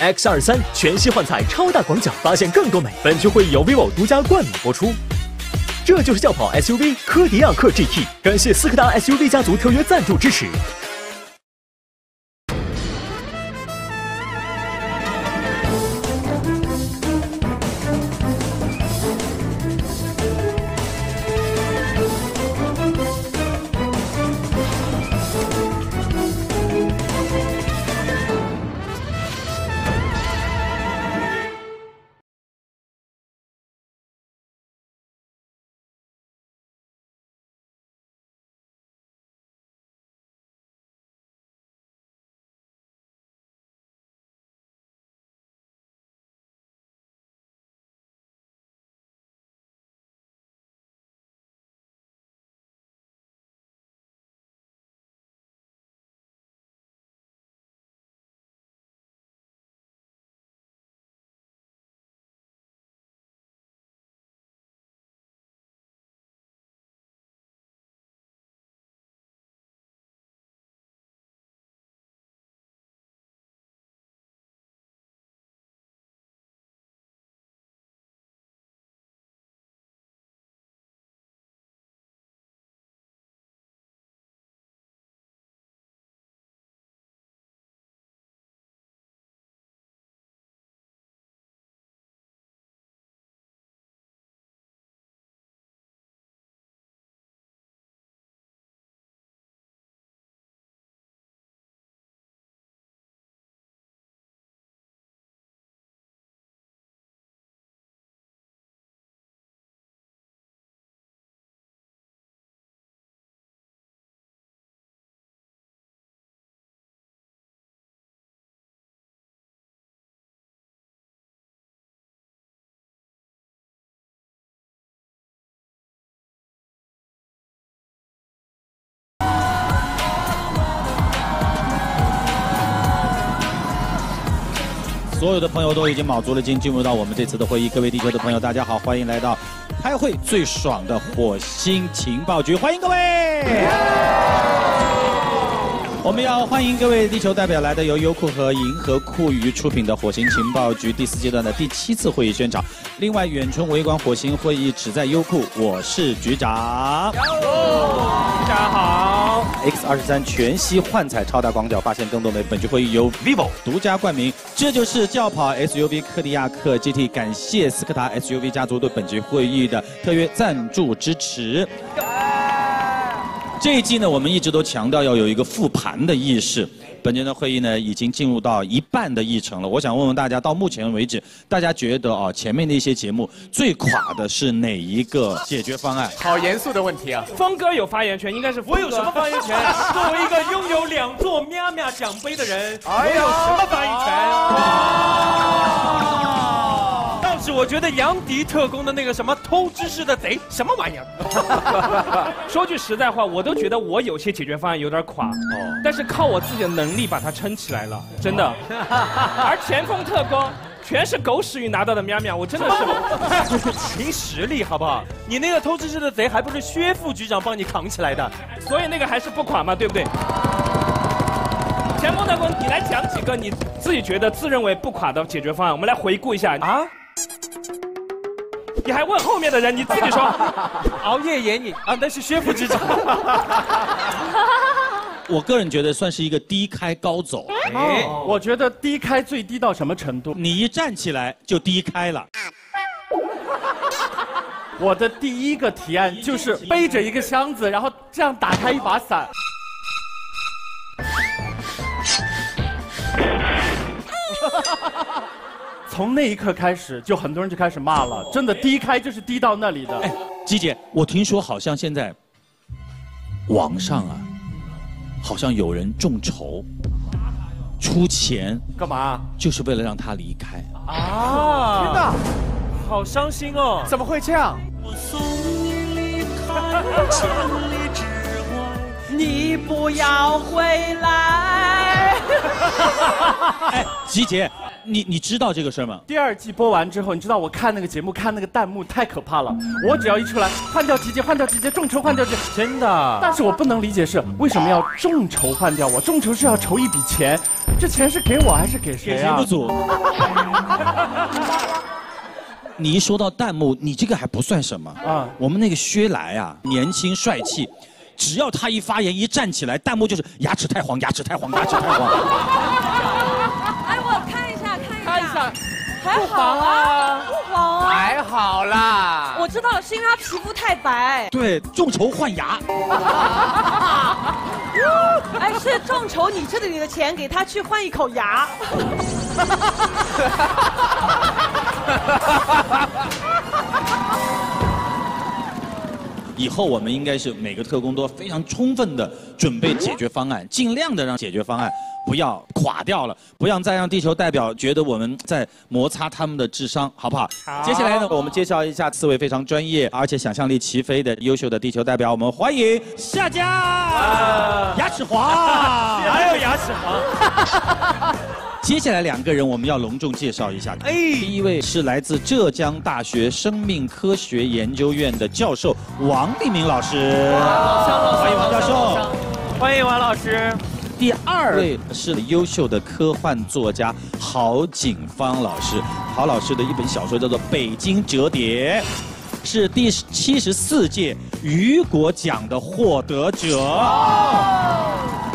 X 二三全息幻彩超大广角，发现更多美。本局会议由 vivo 独家冠名播出。这就是轿跑 SUV 科迪亚克 GT，感谢斯柯达 SUV 家族特约赞助支持。所有的朋友都已经卯足了劲进入到我们这次的会议。各位地球的朋友，大家好，欢迎来到开会最爽的火星情报局，欢迎各位。我们要欢迎各位地球代表来的由优酷和银河酷娱出品的火星情报局第四阶段的第七次会议现场。另外，远程围观火星会议只在优酷，我是局长。大家好，X 二十三全息幻彩超大广角，发现更多美。本局会议由 vivo 独家冠名，这就是轿跑 SUV 科迪亚克 GT，感谢斯柯达 SUV 家族对本局会议的特约赞助支持。这一季呢，我们一直都强调要有一个复盘的意识。本届的会议呢，已经进入到一半的议程了。我想问问大家，到目前为止，大家觉得啊，前面的一些节目最垮的是哪一个解决方案？好严肃的问题啊！峰哥有发言权，应该是我有什么发言权？作为一个拥有两座喵喵奖杯的人，我有什么发言权？但 是我觉得杨迪特工的那个什么偷知识的贼，什么玩意儿？说句实在话，我都觉得我有些解决方案有点垮，哦，但是靠我自己的能力把它撑起来了，真的。而前锋特工全是狗屎运拿到的喵喵，我真的是凭实力好不好？你那个偷知识的贼还不是薛副局长帮你扛起来的，所以那个还是不垮嘛，对不对？前锋特工，你来讲几个你自己觉得自认为不垮的解决方案，我们来回顾一下啊。你还问后面的人？你自己说，熬夜眼影啊，那是薛副局长。我个人觉得算是一个低开高走。哎，我觉得低开最低到什么程度？你一站起来就低开了。我的第一个提案就是背着一个箱子，然后这样打开一把伞。从那一刻开始，就很多人就开始骂了。真的低开就是低到那里的。哎，吉姐，我听说好像现在网上啊，好像有人众筹出钱干嘛？就是为了让他离开。啊！天哪，好伤心哦！怎么会这样？我送你离开千里之外你不要回来。哎，吉姐。你你知道这个事儿吗？第二季播完之后，你知道我看那个节目看那个弹幕太可怕了。我只要一出来，换掉集结，换掉集结，众筹换掉集，真的。但是我不能理解是为什么要众筹换掉我？众筹是要筹一笔钱，这钱是给我还是给谁啊给节目？组。你一说到弹幕，你这个还不算什么啊啊。我们那个薛来啊，年轻帅气，只要他一发言一站起来，弹幕就是牙齿太黄，牙齿太黄，牙齿太黄。哎，我看一下，看一下，看一下，还好啊，不黄啊。还好啦。我知道了，是因为他皮肤太白。对，众筹换牙。哎，是众筹你这里的钱给他去换一口牙。以后我们应该是每个特工都非常充分的准备解决方案，尽量的让解决方案不要垮掉了，不要再让地球代表觉得我们在摩擦他们的智商，好不好？接下来呢，我们介绍一下四位非常专业而且想象力齐飞的优秀的地球代表，我们欢迎夏家，牙齿黄，还有牙齿黄，接下来两个人我们要隆重介绍一下。哎，第一位是来自浙江大学生命科学研究院的教授王立明老师，欢迎王教授。欢迎王老师。第二位是优秀的科幻作家郝景芳老师，郝老师的一本小说叫做《北京折叠》。是第七十四届雨果奖的获得者。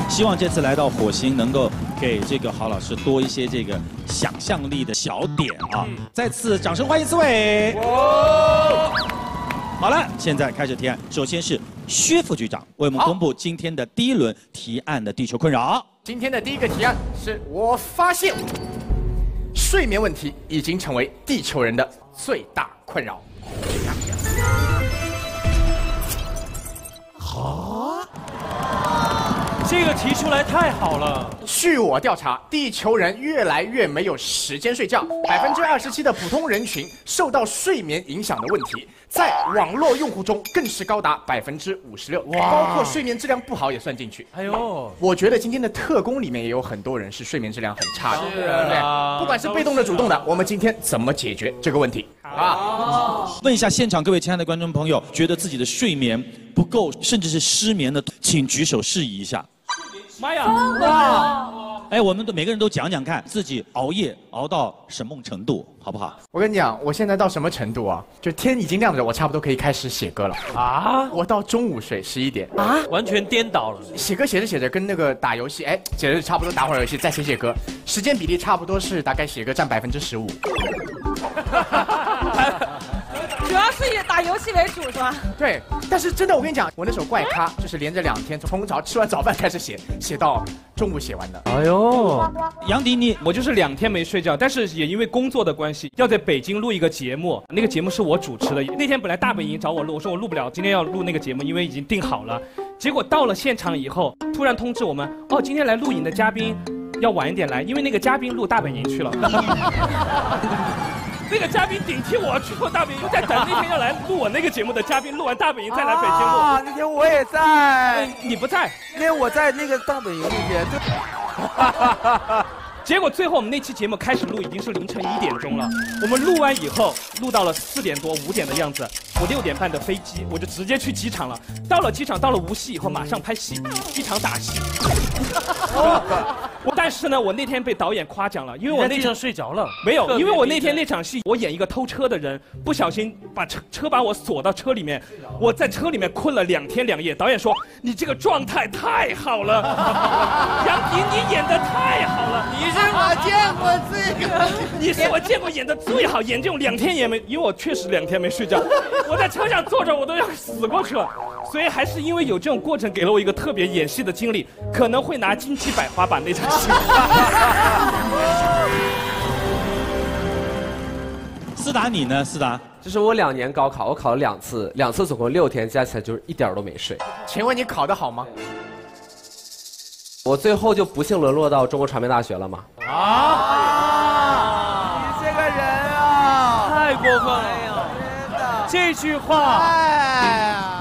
希望这次来到火星，能够给这个郝老师多一些这个想象力的小点啊！再次掌声欢迎四位。好了，现在开始提案。首先是薛副局长为我们公布今天的第一轮提案的地球困扰。今天的第一个提案是我发现，睡眠问题已经成为地球人的最大困扰。这个提出来太好了。据我调查，地球人越来越没有时间睡觉，百分之二十七的普通人群受到睡眠影响的问题，在网络用户中更是高达百分之五十六，包括睡眠质量不好也算进去。哎呦，我觉得今天的特工里面也有很多人是睡眠质量很差的，是对不对？啊？不管是被动的、主动的，我们今天怎么解决这个问题啊？问一下现场各位亲爱的观众朋友，觉得自己的睡眠不够，甚至是失眠的，请举手示意一下。妈呀！哎，我们都每个人都讲讲看，自己熬夜熬到什么程度，好不好？我跟你讲，我现在到什么程度啊？就天已经亮着，我差不多可以开始写歌了啊！我到中午睡十一点啊，完全颠倒了。写歌写着写着，跟那个打游戏，哎，写着差不多打会儿游戏，再写写歌，时间比例差不多是大概写歌占百分之十五。主要是以打游戏为主是吧？对，但是真的，我跟你讲，我那首怪咖就是连着两天，从早吃完早饭开始写，写到中午写完的。哎呦，杨迪，你我就是两天没睡觉，但是也因为工作的关系，要在北京录一个节目。那个节目是我主持的。那天本来大本营找我录，我说我录不了，今天要录那个节目，因为已经定好了。结果到了现场以后，突然通知我们，哦，今天来录影的嘉宾要晚一点来，因为那个嘉宾录大本营去了。那个嘉宾顶替我去过大本营，在等那天要来录我那个节目的嘉宾，录完大本营再来北京录。啊，那天我也在，你不在，那天我在那个大本营那边。对。结果最后我们那期节目开始录已经是凌晨一点钟了，我们录完以后录到了四点多五点的样子，我六点半的飞机我就直接去机场了。到了机场到了无锡以后马上拍戏，一场打戏。我 但是呢，我那天被导演夸奖了，因为我那场睡着了。没有，因为我那天那场戏，我演一个偷车的人，不小心把车车把我锁到车里面，我在车里面困了两天两夜。导演说你这个状态太好了，杨迪你演的太好了，你是我见过最个，你是我见过演的最好，演这种两天也没，因为我确实两天没睡觉，我在车上坐着我都要死过去了，所以还是因为有这种过程，给了我一个特别演戏的经历，可能会拿金鸡百花把那场戏。思达你呢？思达，这是我两年高考，我考了两次，两次总共六天，加起来就是一点儿都没睡。请问你考得好吗？我最后就不幸沦落到中国传媒大学了嘛。啊！你这个人啊，太过分了！真的，这句话，哎呀。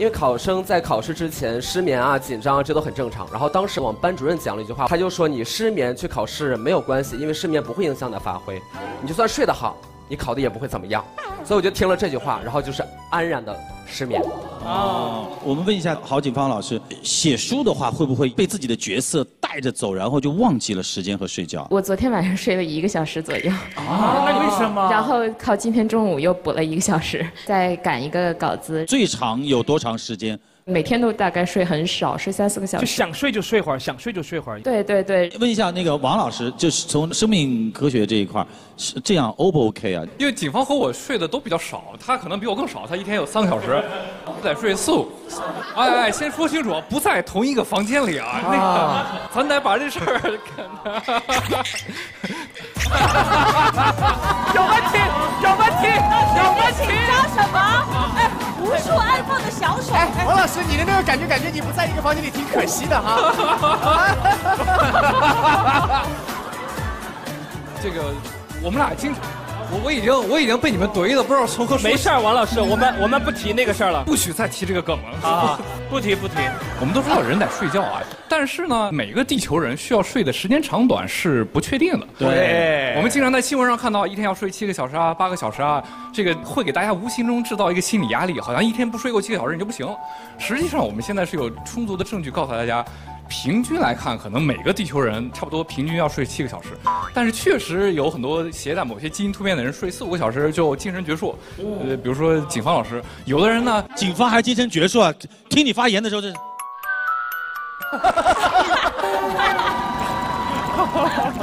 因为考生在考试之前失眠啊、紧张啊，这都很正常。然后当时我们班主任讲了一句话，他就说你失眠去考试没有关系，因为失眠不会影响你的发挥，你就算睡得好，你考的也不会怎么样。所以我就听了这句话，然后就是安然的失眠。哦，我们问一下郝景芳老师，写书的话会不会被自己的角色带带着走，然后就忘记了时间和睡觉。我昨天晚上睡了一个小时左右，啊，那为什么？然后靠今天中午又补了一个小时，再赶一个稿子，最长有多长时间？每天都大概睡很少，睡三四个小时。就想睡就睡会儿，想睡就睡会儿。对对对，问一下那个王老师，就是从生命科学这一块，是这样 O 不 OK 啊？因为警方和我睡的都比较少，他可能比我更少，他一天有三个小时，得睡四五。哎哎，先说清楚，不在同一个房间里啊。那个，咱得把这事儿看。有问题，有问题，有问题！张什么？哎，无数安放的小手。哎，王老师，你的那个感觉，感觉你不在一个房间里挺可惜的哈。这个，我们俩经常，我我已经我已经被你们怼的不知道从何说起。没事儿，王老师，我们我们不提那个事儿了。不许再提这个梗了啊！不提不提。我们都知道人得睡觉啊，但是呢，每个地球人需要睡的时间长短是不确定的。对我们经常在新闻上看到一天要睡七个小时啊，八个小时啊，这个会给大家无形中制造一个心理压力，好像一天不睡够七个小时你就不行。实际上，我们现在是有充足的证据告诉大家。平均来看，可能每个地球人差不多平均要睡七个小时，但是确实有很多携带某些基因突变的人睡四五个小时就精神矍铄。呃，比如说警方老师，有的人呢，警方还精神矍铄啊！听你发言的时候，这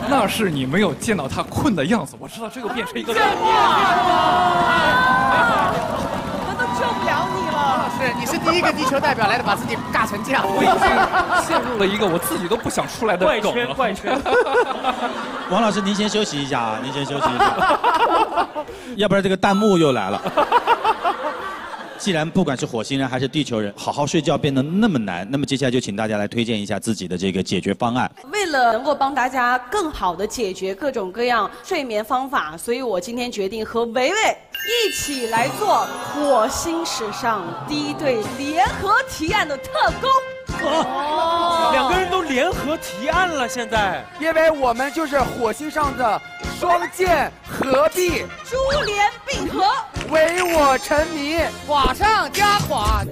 那是你没有见到他困的样子。我知道这个变成一个。我们都救不了你了。是，你是第一个地球代表来的，把自己尬成这样。我已经陷入了一个我自己都不想出来的怪。圈怪圈。王老师您先休息一下啊，您先休息一下，要不然这个弹幕又来了。既然不管是火星人还是地球人，好好睡觉变得那么难，那么接下来就请大家来推荐一下自己的这个解决方案。为了能够帮大家更好的解决各种各样睡眠方法，所以我今天决定和维维一起来做火星史上第一对联合提案的特工。哦，两个人都联合提案了，现在。因为我们就是火星上的双剑合璧，珠联璧合，唯我沉迷，垮上加垮。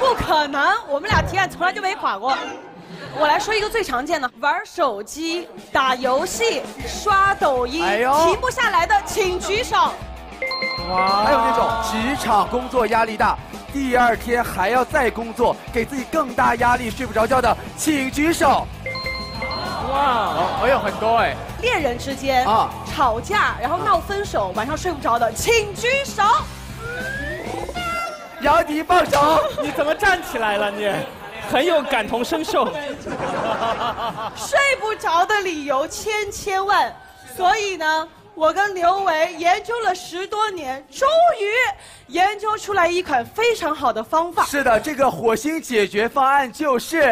不可能，我们俩提案从来就没垮过。我来说一个最常见的，玩手机、打游戏、刷抖音，哎呦停不下来的请举手。哇，还有那种职场工作压力大，第二天还要再工作，给自己更大压力，睡不着觉的，请举手。哇，我有很多哎。恋人之间啊吵架，然后闹分手，晚上睡不着的，请举手。姚笛放手，你怎么站起来了你？很有感同身受。睡不着的理由千千万，所以呢，我跟刘维研究了十多年，终于研究出来一款非常好的方法。是的，这个火星解决方案就是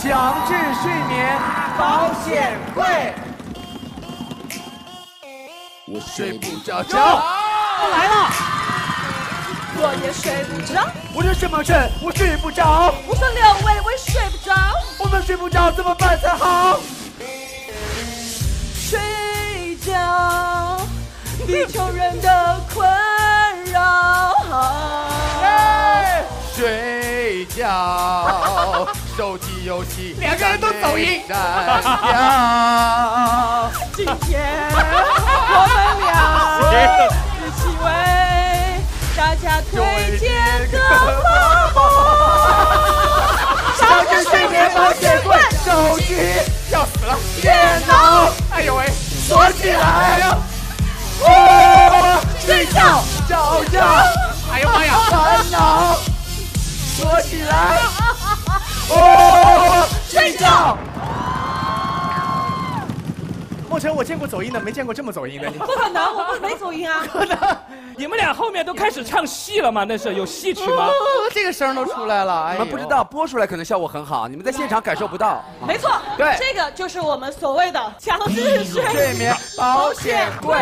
强制睡眠保险柜。我睡不着觉，我来了，我也睡不着。我说沈梦辰，我睡不着，我说刘维，我也睡不着。我们睡不着怎么办才好？睡觉，地球人的困扰。睡觉，手机游戏，两个人都走音。今天我们俩一起为大家推荐个方法。强制睡眠保险柜，手机要死了，电脑起来。哦，睡觉。梦辰，我见过走音的，没见过这么走音的。不可能，我不没走音啊。可能你们俩后面都开始唱戏了吗？那是有戏曲吗？这个声都出来了，哎呦你们不知道，播出来可能效果很好，你们在现场感受不到。没错，对这个就是我们所谓的强制睡睡眠保险柜。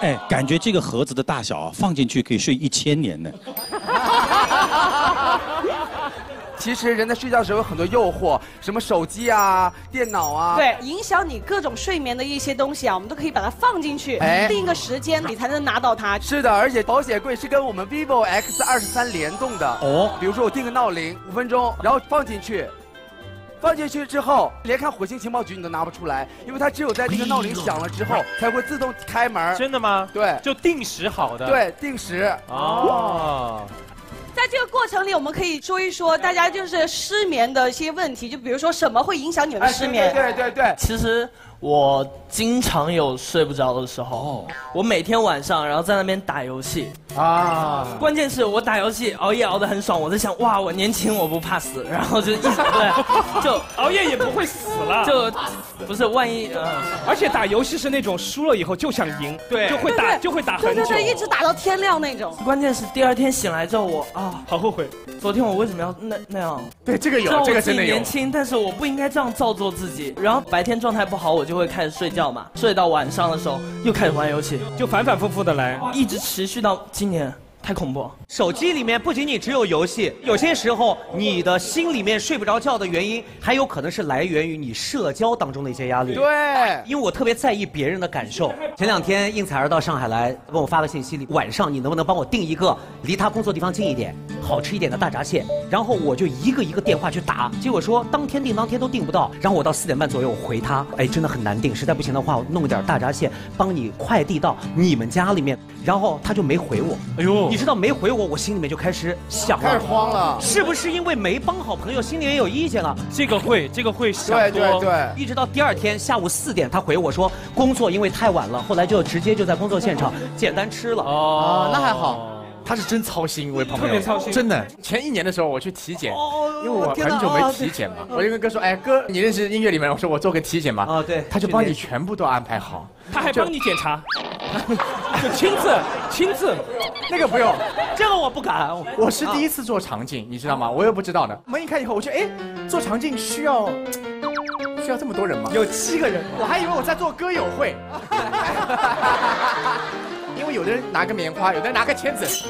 哎，感觉这个盒子的大小啊，放进去可以睡一千年呢。其实人在睡觉的时候有很多诱惑，什么手机啊、电脑啊。对，影响你各种睡眠的一些东西啊，我们都可以把它放进去，哎定一个时间你才能拿到它。是的，而且保险柜是跟我们 vivo X 二十三联动的。哦比如说我定个闹铃五分钟，然后放进去，放进去之后，连看火星情报局你都拿不出来，因为它只有在那个闹铃响了之后才会自动开门。真的吗？对，就定时好的。对，定时。哦。在这个过程里，我们可以说一说大家就是失眠的一些问题，就比如说什么会影响你们的失眠？对对对。其实我经常有睡不着的时候，我每天晚上然后在那边打游戏啊。关键是我打游戏熬夜熬得很爽，我在想哇，我年轻我不怕死，然后就一直对，就熬夜也不会死了。就不是万一呃，而且打游戏是那种输了以后就想赢，对，就会打就会打很久，对对对，一直打到天亮那种。关键是第二天醒来之后我啊。好后悔，昨天我为什么要那那样？对，这个有，这个真的有。年轻，但是我不应该这样造作自己。然后白天状态不好，我就就会开始睡觉嘛，睡到晚上的时候又开始玩游戏，就反反复复的来，一直持续到今年。太恐怖！手机里面不仅仅只有游戏，有些时候你的心里面睡不着觉的原因，还有可能是来源于你社交当中的一些压力。对，因为我特别在意别人的感受。前两天应采儿到上海来，跟我发个信息里，晚上你能不能帮我订一个离他工作地方近一点、好吃一点的大闸蟹？然后我就一个一个电话去打，结果说当天订当天都订不到。然后我到四点半左右回他，哎，真的很难订，实在不行的话，我弄点大闸蟹帮你快递到你们家里面。然后他就没回我，哎呦，你知道没回我，我心里面就开始想，开始慌了，是不是因为没帮好朋友，心里面有意见了？这个会，这个会想多，对对对。一直到第二天下午四点，他回我说工作因为太晚了，后来就直接就在工作现场简单吃了。哦，那还好，他是真操心，为朋友特别操心，真的。前一年的时候我去体检，因为我很久没体检嘛，我就跟哥说，哎哥，你认识音乐里面，我说我做个体检嘛，啊对，他就帮你全部都安排好，他还帮你检查。就 亲自亲自，那个不用，这个我不敢。我是第一次做肠镜，你知道吗？我又不知道呢。门一开以后，我觉得哎，做肠镜需要需要这么多人吗？有七个人，我还以为我在做歌友会。因为有的人拿个棉花，有的人拿个签子。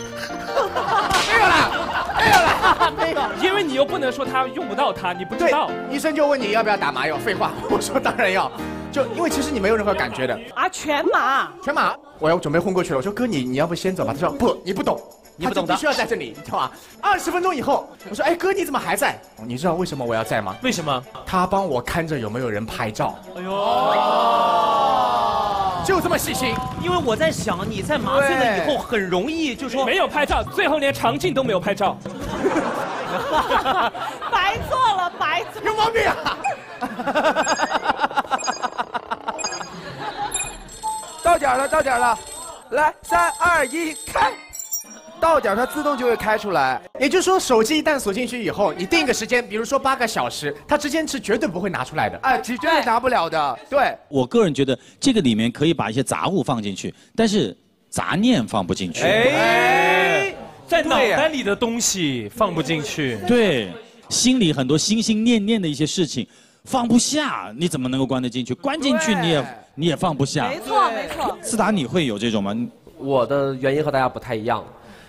没有了，没有了，没有。因为你又不能说他用不到它，你不知道。医生就问你要不要打麻药，废话，我说当然要。就因为其实你没有任何感觉的啊，全麻，全麻，我要准备昏过去了。我说哥，你你要不先走吧？他说不，你不懂，你不懂，必须要在这里，你知道吗？二十分钟以后，我说哎哥，你怎么还在？你知道为什么我要在吗？为什么？他帮我看着有没有人拍照。哎呦，就这么细心。因为我在想，你在麻醉了以后很容易就说没有拍照，最后连长镜都没有拍照，白做了，白做，有毛病啊！到点了，到点了，来，三二一，开！到点它自动就会开出来。也就是说，手机一旦锁进去以后，你定一个时间，比如说八个小时，它之间是绝对不会拿出来的。哎，绝对拿不了的。对，我个人觉得这个里面可以把一些杂物放进去，但是杂念放不进去。哎，在脑袋里的东西放不进去。对，心里很多心心念念的一些事情。放不下，你怎么能够关得进去？关进去你也你也放不下。没错没错。思达，你会有这种吗？我的原因和大家不太一样。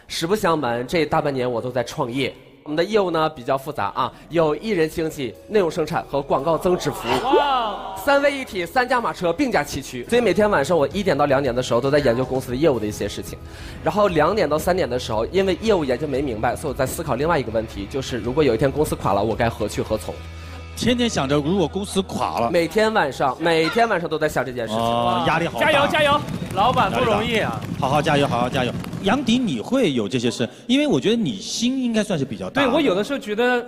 实不相瞒，这大半年我都在创业。我们的业务呢比较复杂啊，有艺人经济、内容生产和广告增值服务，三位一体、三驾马车并驾齐驱。所以每天晚上我一点到两点的时候都在研究公司的业务的一些事情，然后两点到三点的时候，因为业务研究没明白，所以我在思考另外一个问题，就是如果有一天公司垮了，我该何去何从？天天想着，如果公司垮了，每天晚上，每天晚上都在想这件事情，压力好大。加油加油，老板不容易啊！好好加油，好好加油。杨迪，你会有这些事？因为我觉得你心应该算是比较大。对我有的时候觉得，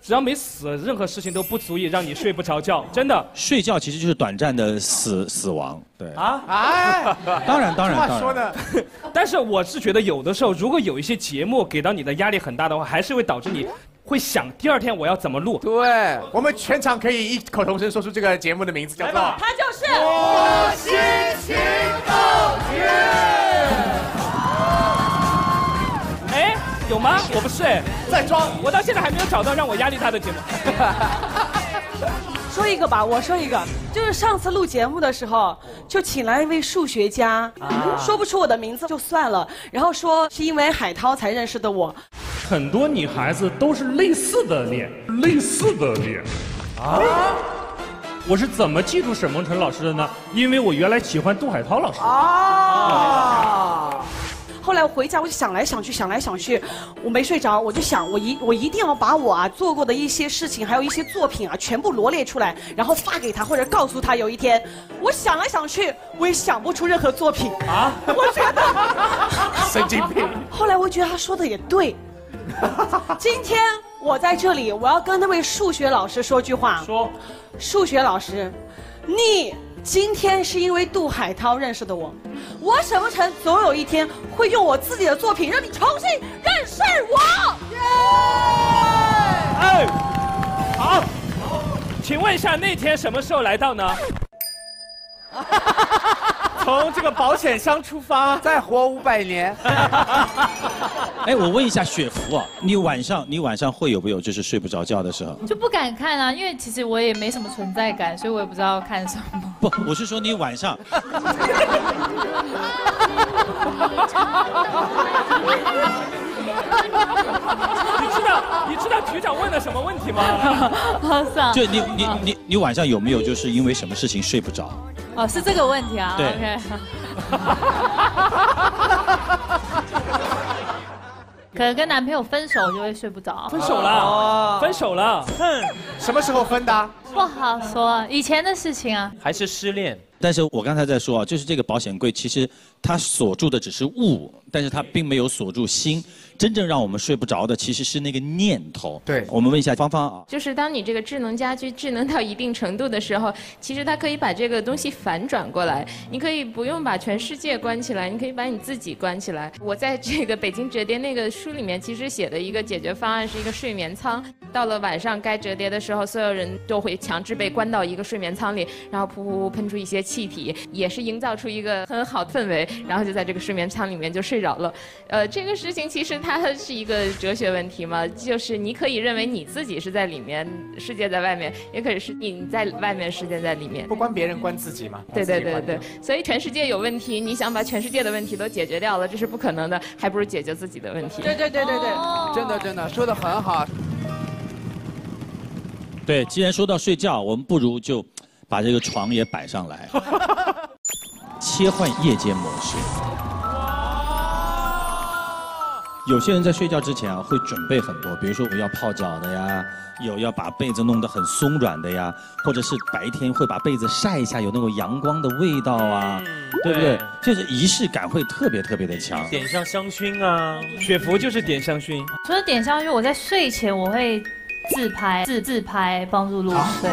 只要没死，任何事情都不足以让你睡不着觉。真的，睡觉其实就是短暂的死死亡。对啊，哎，当然当然当然。说的，但是我是觉得有的时候，如果有一些节目给到你的压力很大的话，还是会导致你。会想第二天我要怎么录？对，我们全场可以异口同声说出这个节目的名字，叫做他就是《我心情吗？我不是哎，在装。我到现在还没有找到让我压力大的节目。说一个吧，我说一个，就是上次录节目的时候，就请来一位数学家，说不出我的名字就算了，然后说是因为海涛才认识的我。很多女孩子都是类似的脸，类似的脸，啊！我是怎么记住沈梦辰老师的呢？因为我原来喜欢杜海涛老师。啊！后来我回家我就想来想去，想来想去，我没睡着，我就想我一我一定要把我啊做过的一些事情，还有一些作品啊全部罗列出来，然后发给他或者告诉他。有一天，我想来想去，我也想不出任何作品啊，我觉得 神经病。后来我觉得他说的也对，今天我在这里，我要跟那位数学老师说句话。说，数学老师，你今天是因为杜海涛认识的我，我沈梦辰总有一天会用我自己的作品让你重新认识我。耶哎，好，请问一下那天什么时候来到呢？从这个保险箱出发，再活五百年。哎，我问一下雪芙啊，你晚上你晚上会有没有就是睡不着觉的时候？就不敢看啊，因为其实我也没什么存在感，所以我也不知道看什么。不，我是说你晚上。你知道你知道局长问了什么问题吗？就你你你你晚上有没有就是因为什么事情睡不着？哦，是这个问题啊。对 OK。可能跟男朋友分手就会睡不着。分手了，分手了。哼，什么时候分的？不好说，以前的事情啊。还是失恋？但是我刚才在说啊，就是这个保险柜，其实它锁住的只是物，但是它并没有锁住心。真正让我们睡不着的，其实是那个念头。对，我们问一下芳芳啊，就是当你这个智能家居智能到一定程度的时候，其实它可以把这个东西反转过来。你可以不用把全世界关起来，你可以把你自己关起来。我在这个北京折叠那个书里面，其实写的一个解决方案是一个睡眠舱。到了晚上该折叠的时候，所有人都会强制被关到一个睡眠舱里，然后噗噗噗喷出一些气体，也是营造出一个很好的氛围，然后就在这个睡眠舱里面就睡着了。呃，这个事情其实它是一个哲学问题嘛，就是你可以认为你自己是在里面，世界在外面，也可以是你在外面，世界在里面。不关别人，关自己嘛。对对对对所以全世界有问题，你想把全世界的问题都解决掉了，这是不可能的，还不如解决自己的问题。对对对对对，真的真的说的很好。对，既然说到睡觉，我们不如就把这个床也摆上来，切换夜间模式。有些人在睡觉之前啊，会准备很多，比如说我要泡脚的呀，有要把被子弄得很松软的呀，或者是白天会把被子晒一下，有那种阳光的味道啊，对不对？就是仪式感会特别特别的强。点上香薰啊，雪芙就是点香薰。除了点香薰，我在睡前我会自拍、自自拍，帮助入睡。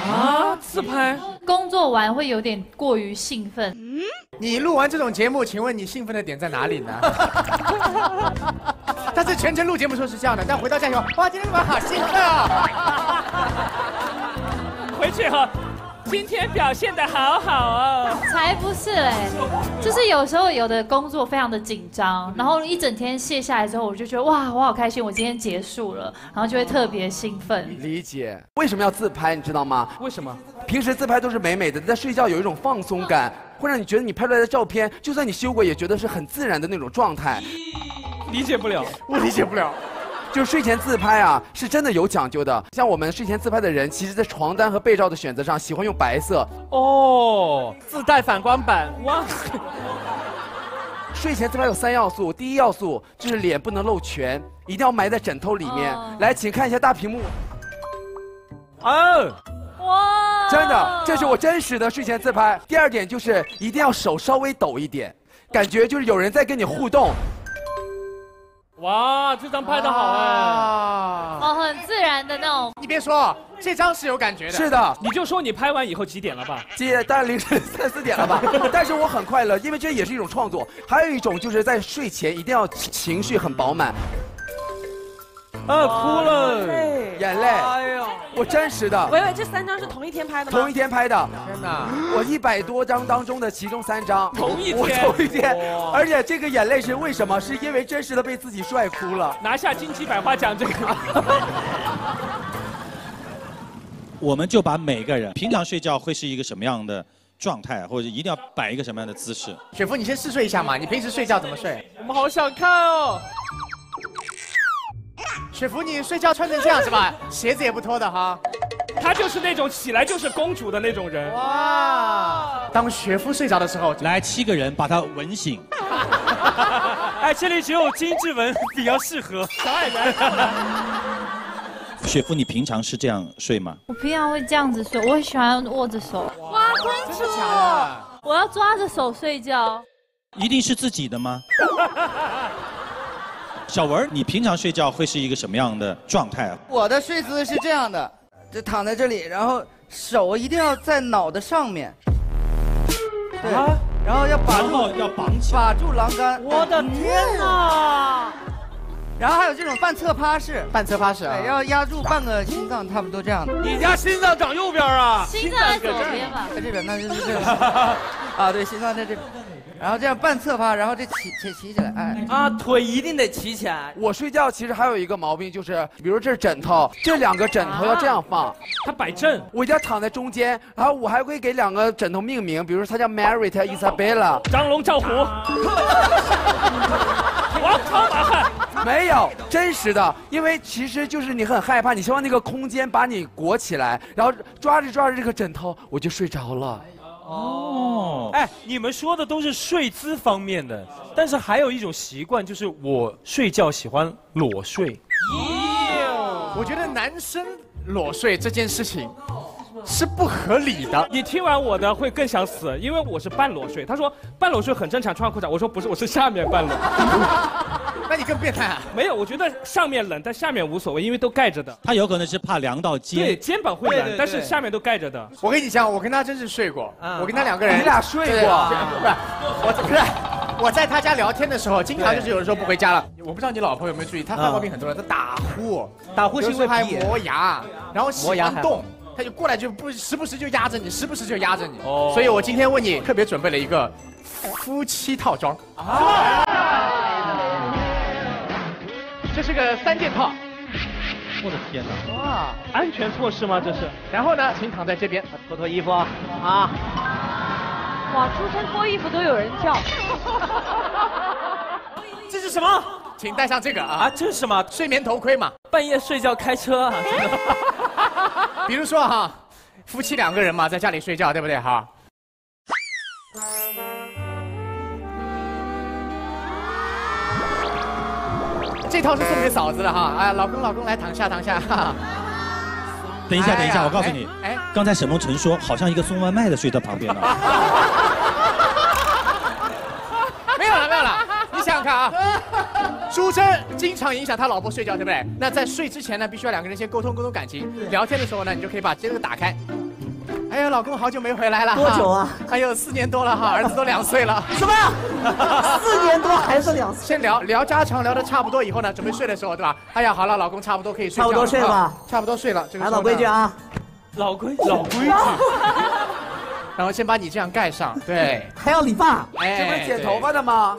啊，自拍。工作完会有点过于兴奋。嗯你录完这种节目，请问你兴奋的点在哪里呢？但是全程录节目时候是这样的，但回到家以后，哇，今天录完好兴奋啊！回去哈，今天表现的好好哦。才不是嘞，就是有时候有的工作非常的紧张，然后一整天卸下来之后，我就觉得哇，我好开心，我今天结束了，然后就会特别兴奋。理解为什么要自拍，你知道吗？为什么？平时自拍都是美美的，在睡觉有一种放松感，会让你觉得你拍出来的照片，就算你修过，也觉得是很自然的那种状态。理解不了，我理解不了。就是睡前自拍啊，是真的有讲究的。像我们睡前自拍的人，其实在床单和被罩的选择上，喜欢用白色。哦，自带反光板哇！睡前自拍有三要素，第一要素就是脸不能露全，一定要埋在枕头里面。来，请看一下大屏幕。哦，哇！真的，这是我真实的睡前自拍。第二点就是一定要手稍微抖一点，感觉就是有人在跟你互动。哇，这张拍的好哎！哦，很自然的那种。你别说，这张是有感觉的。是的，你就说你拍完以后几点了吧？几当然凌晨三四点了吧，但是我很快乐，因为这也是一种创作。还有一种就是在睡前一定要情绪很饱满。啊，哭了，眼泪。哎呦，我真实的。喂喂，这三张是同一天拍的吗？同一天拍的。天哪！我一百多张当中的其中三张。同一天。我同一天。而且这个眼泪是为什么？是因为真实的被自己帅哭了。拿下金鸡百花奖这个。我们就把每个人平常睡觉会是一个什么样的状态，或者一定要摆一个什么样的姿势？雪芙，你先试睡一下嘛。你平时睡觉怎么睡？我们好想看哦。雪芙，你睡觉穿成这样是吧？鞋子也不脱的哈。她就是那种起来就是公主的那种人。哇！当雪芙睡着的时候，来七个人把她吻醒。哎，这里只有金志文比较适合。小矮人雪芙，你平常是这样睡吗？我平常会这样子睡，我很喜欢握着手。哇，坤主，我要抓着手睡觉。一定是自己的吗？小文，你平常睡觉会是一个什么样的状态啊？我的睡姿是这样的，就躺在这里，然后手一定要在脑袋上面。对，然后要把住要绑起把住栏杆。我的天哪！然后还有这种半侧趴式，半侧趴式啊对，要压住半个心脏，差不多这样的。你家心脏长右边啊？心脏在左边吧？在这边，那就是这个。啊，对，心脏在这边。然后这样半侧趴，然后这起起起起来，哎。啊，腿一定得齐起来。我睡觉其实还有一个毛病，就是比如这是枕头，这两个枕头要这样放，它摆正，我一定要躺在中间，然后我还会给两个枕头命名，比如说它叫 Mary，它叫 Isabella。张龙赵虎，王朝马汉。没有真实的，因为其实就是你很害怕，你希望那个空间把你裹起来，然后抓着抓着这个枕头，我就睡着了。哦，哎，你们说的都是睡姿方面的，但是还有一种习惯，就是我睡觉喜欢裸睡。我觉得男生裸睡这件事情是不合理的。你听完我的会更想死，因为我是半裸睡。他说半裸睡很正常，穿裤衩。我说不是，我是下面半裸。那你更变态啊！没有，我觉得上面冷，但下面无所谓，因为都盖着的。他有可能是怕凉到肩，对，肩膀会冷，但是下面都盖着的。我跟你讲，我跟他真是睡过，我跟他两个人，你俩睡过？不是，我不是，我在他家聊天的时候，经常就是有的时候不回家了。我不知道你老婆有没有注意，她犯毛病很多人，她打呼，打呼是因为还磨牙，然后喜磨牙动。他就过来就不时不时就压着你，时不时就压着你。哦，所以我今天为你特别准备了一个夫妻套装。啊！这是个三件套。我的天哪！哇，安全措施吗？这是。然后呢，请躺在这边，脱脱衣服啊。哇，出生脱衣服都有人叫。这是什么？请戴上这个啊！啊，这是什么？睡眠头盔嘛。半夜睡觉开车啊？比如说哈，夫妻两个人嘛，在家里睡觉，对不对哈？这套是送给嫂子的哈，哎，老公老公来躺下躺下。哈 等一下，等一下，我告诉你，哎，刚才沈梦辰说，好像一个送外卖的睡在旁边呢。没有了没有了，你想想看啊，朱桢经常影响他老婆睡觉，对不对？那在睡之前呢，必须要两个人先沟通沟通感情，聊天的时候呢，你就可以把这个打开。哎呀，老公好久没回来了，多久啊？还有四年多了哈，儿子都两岁了。什么？四年多，还是两岁。先聊聊家常，聊得差不多以后呢，准备睡的时候，对吧？哎呀，好了，老公差不多可以睡觉差不多睡了差不多睡了。这个老规矩啊，老规老规矩。然后先把你这样盖上，对。还要理发，哎这不是剪头发的吗？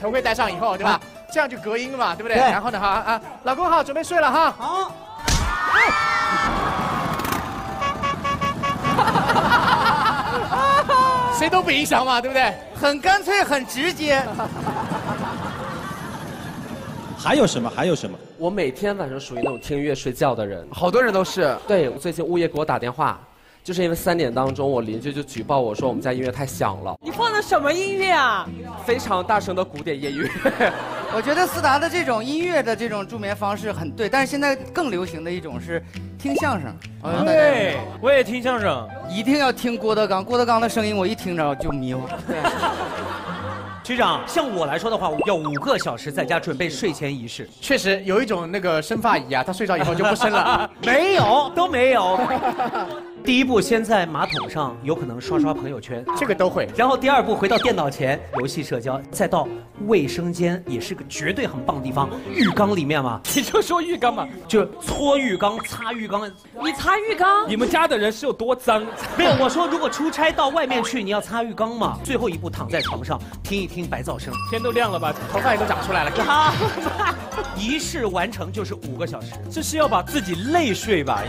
头盔戴上以后，对吧？这样就隔音了嘛，对不对？对然后呢，哈啊，老公好，准备睡了哈。好。谁都不影响嘛，对不对？很干脆，很直接。还有什么？还有什么？我每天晚上属于那种听音乐睡觉的人，好多人都是。对，最近物业给我打电话，就是因为三点当中，我邻居就举报我说我们家音乐太响了，你放的什么音乐啊？非常大声的古典音乐。我觉得思达的这种音乐的这种助眠方式很对，但是现在更流行的一种是听相声。呃对，我也听相声。一定要听郭德纲，郭德纲的声音我一听着就迷糊。局长，像我来说的话，我要五个小时在家准备睡前仪式。确实有一种那个生发仪啊，他睡着以后就不生了。没有，都没有。第一步，先在马桶上有可能刷刷朋友圈，这个都会。然后第二步，回到电脑前游戏社交，再到卫生间，也是个绝对很棒的地方。浴缸里面嘛，你就说浴缸嘛，就搓浴缸、擦浴缸。你擦浴缸？你们家的人是有多脏？没有，我说如果出差到外面去，你要擦浴缸嘛。最后一步，躺在床上听一听白噪声，天都亮了吧，头发也都长出来了。啊，仪式完成就是五个小时。这是要把自己累睡吧？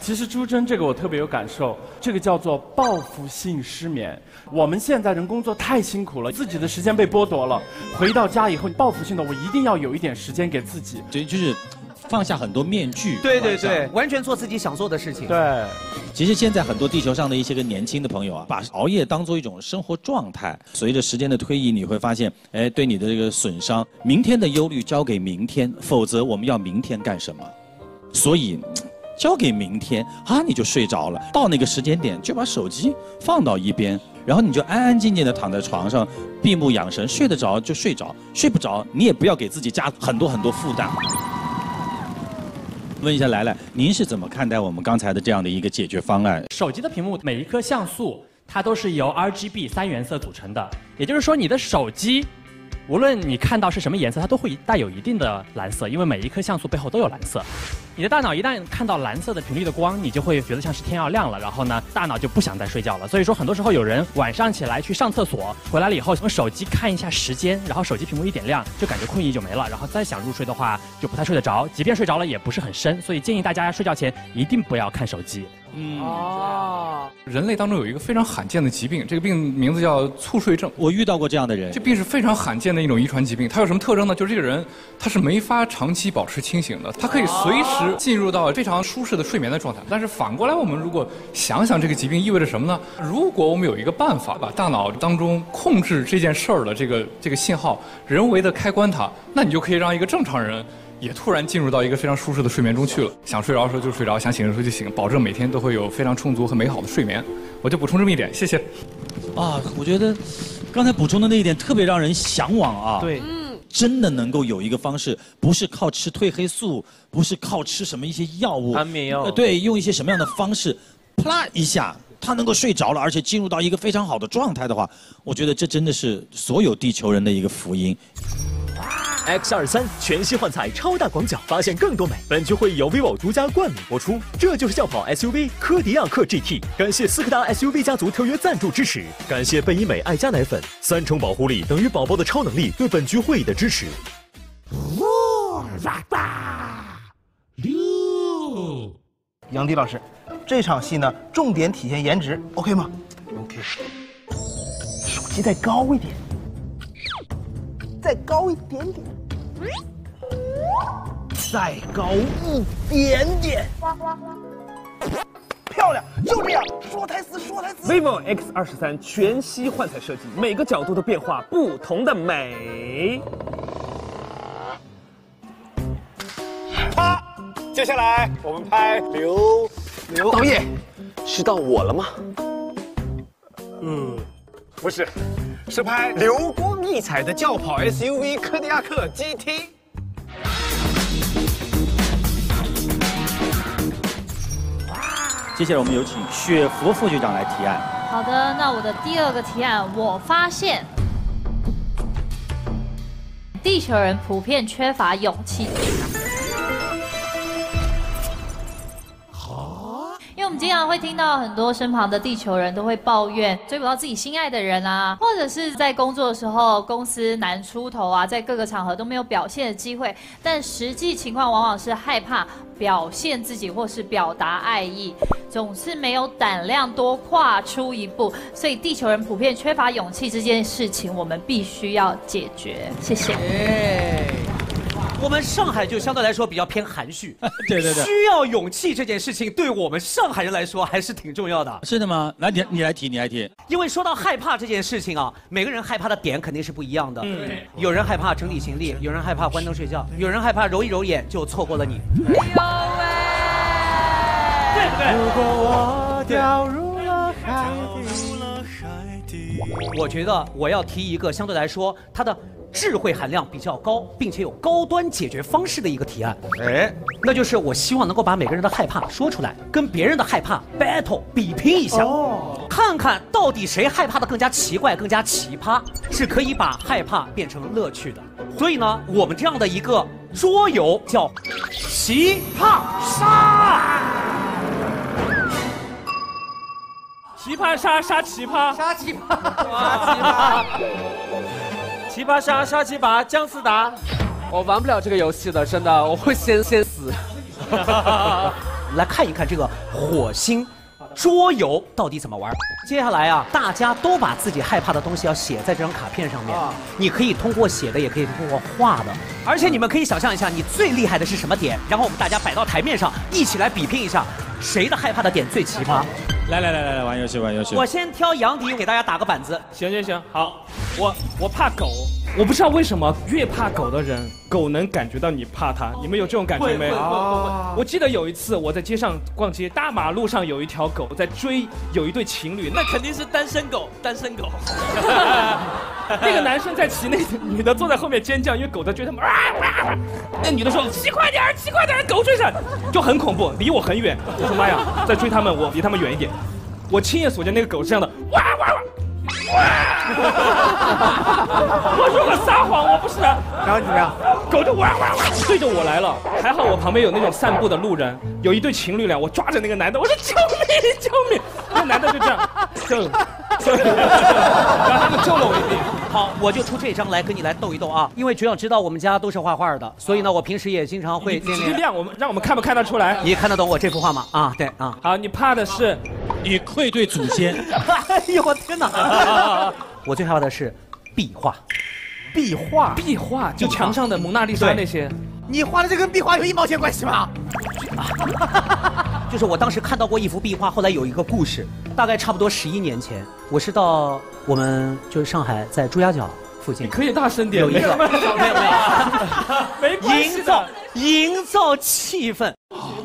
其实朱桢这个我特别有感受，这个叫做报复性失眠。我们现在人工作太辛苦了，自己的时间被剥夺了，回到家以后报复性的我一定要有一点时间给自己。对，就是放下很多面具。对对对，完全做自己想做的事情。对，其实现在很多地球上的一些个年轻的朋友啊，把熬夜当做一种生活状态。随着时间的推移，你会发现，哎，对你的这个损伤，明天的忧虑交给明天，否则我们要明天干什么？所以。交给明天啊，你就睡着了。到那个时间点，就把手机放到一边，然后你就安安静静的躺在床上，闭目养神，睡得着就睡着，睡不着你也不要给自己加很多很多负担。问一下来来，您是怎么看待我们刚才的这样的一个解决方案？手机的屏幕每一颗像素，它都是由 RGB 三原色组成的，也就是说，你的手机，无论你看到是什么颜色，它都会带有一定的蓝色，因为每一颗像素背后都有蓝色。你的大脑一旦看到蓝色的频率的光，你就会觉得像是天要亮了，然后呢，大脑就不想再睡觉了。所以说，很多时候有人晚上起来去上厕所，回来了以后用手机看一下时间，然后手机屏幕一点亮，就感觉困意就没了，然后再想入睡的话就不太睡得着，即便睡着了也不是很深。所以建议大家睡觉前一定不要看手机。嗯哦，人类当中有一个非常罕见的疾病，这个病名字叫猝睡症。我遇到过这样的人。这病是非常罕见的一种遗传疾病。它有什么特征呢？就是这个人他是没法长期保持清醒的，他可以随时进入到非常舒适的睡眠的状态。但是反过来，我们如果想想这个疾病意味着什么呢？如果我们有一个办法把大脑当中控制这件事儿的这个这个信号人为的开关它，那你就可以让一个正常人。也突然进入到一个非常舒适的睡眠中去了，想睡着的时候就睡着，想醒的时候就醒，保证每天都会有非常充足和美好的睡眠。我就补充这么一点，谢谢。啊，我觉得刚才补充的那一点特别让人向往啊。对，真的能够有一个方式，不是靠吃褪黑素，不是靠吃什么一些药物，安眠药呃对，用一些什么样的方式，啪一下。他能够睡着了，而且进入到一个非常好的状态的话，我觉得这真的是所有地球人的一个福音。X 二三全息幻彩超大广角，发现更多美。本局会议由 vivo 独家冠名播出。这就是轿跑 SUV 科迪亚克 GT。感谢斯柯达 SUV 家族特约赞助支持，感谢贝因美爱家奶粉，三重保护力等于宝宝的超能力对本局会议的支持。六，杨迪老师，这场戏呢，重点体现颜值，OK 吗？OK。手机再高一点，再高一点点，再高一点点，漂亮，就这样，说台词，说台词。vivo X 二十三全息幻彩设计，每个角度的变化不同的美。啪！接下来我们拍刘刘导演，是到我了吗？嗯，不是，是拍流光溢彩的轿跑 SUV 柯迪亚克 GT。接下来我们有请雪佛副局长来提案。好的，那我的第二个提案，我发现地球人普遍缺乏勇气。我们经常会听到很多身旁的地球人都会抱怨追不到自己心爱的人啊，或者是在工作的时候公司难出头啊，在各个场合都没有表现的机会，但实际情况往往是害怕表现自己或是表达爱意，总是没有胆量多跨出一步，所以地球人普遍缺乏勇气这件事情，我们必须要解决。谢谢。我们上海就相对来说比较偏含蓄，对对对需要勇气这件事情对我们上海人来说还是挺重要的。是的吗？来，你你来提，你来提。因为说到害怕这件事情啊，每个人害怕的点肯定是不一样的。嗯有人害怕整理行李，有人害怕关灯睡觉，有人害怕揉一揉眼就错过了你。哎呦喂对不对？如果我掉入了海底，我觉得我要提一个相对来说它的智慧含量比较高，并且有高端解决方式的一个提案。哎，那就是我希望能够把每个人的害怕说出来，跟别人的害怕 battle 比拼一下，看看到底谁害怕的更加奇怪、更加奇葩，是可以把害怕变成乐趣的。所以呢，我们这样的一个桌游叫奇葩杀。奇葩杀杀奇葩，杀奇葩，杀奇葩，奇葩杀杀奇葩，姜思达，我玩不了这个游戏的，真的，我会先先死。来看一看这个火星桌游到底怎么玩。接下来啊，大家都把自己害怕的东西要写在这张卡片上面。你可以通过写的，也可以通过画的。而且你们可以想象一下，你最厉害的是什么点，然后我们大家摆到台面上，一起来比拼一下，谁的害怕的点最奇葩。来来来来来，玩游戏玩游戏。我先挑杨迪，给大家打个板子。行行行，好，我我怕狗，我不知道为什么越怕狗的人，狗能感觉到你怕它。你们有这种感觉没？我记得有一次我在街上逛街，大马路上有一条狗在追有一对情侣，那肯定是单身狗，单身狗。那个男生在骑，那女的坐在后面尖叫，因为狗在追他们。啊啊啊那女的说：“骑快点，骑快点儿，狗追上，就很恐怖，离我很远。”我说：“妈呀，在追他们，我离他们远一点。”我亲眼所见那个狗是这样的，哇哇哇！我如果撒谎，我是啊。然后怎么样？狗就哇哇哇对着我来了。还好我旁边有那种散步的路人，有一对情侣俩，我抓着那个男的，我说救命救命！那男的就这样，救，救，然后他就救了我一命。好，我就出这张来跟你来斗一斗啊！因为局长知道我们家都是画画的，所以呢，我平时也经常会亮我们，让我们看不看得出来？你看得懂我这幅画吗？啊，对啊。好，你怕的是你愧对祖先。哎呦我天哪！我最害怕的是壁画。壁画，壁画就墙上的蒙娜丽莎那些。你画的这跟壁画有一毛钱关系吗？就是我当时看到过一幅壁画，后来有一个故事，大概差不多十一年前，我是到我们就是上海在朱家角附近，你可以大声点，有一个。没 有没有。没关系的。营造营造气氛，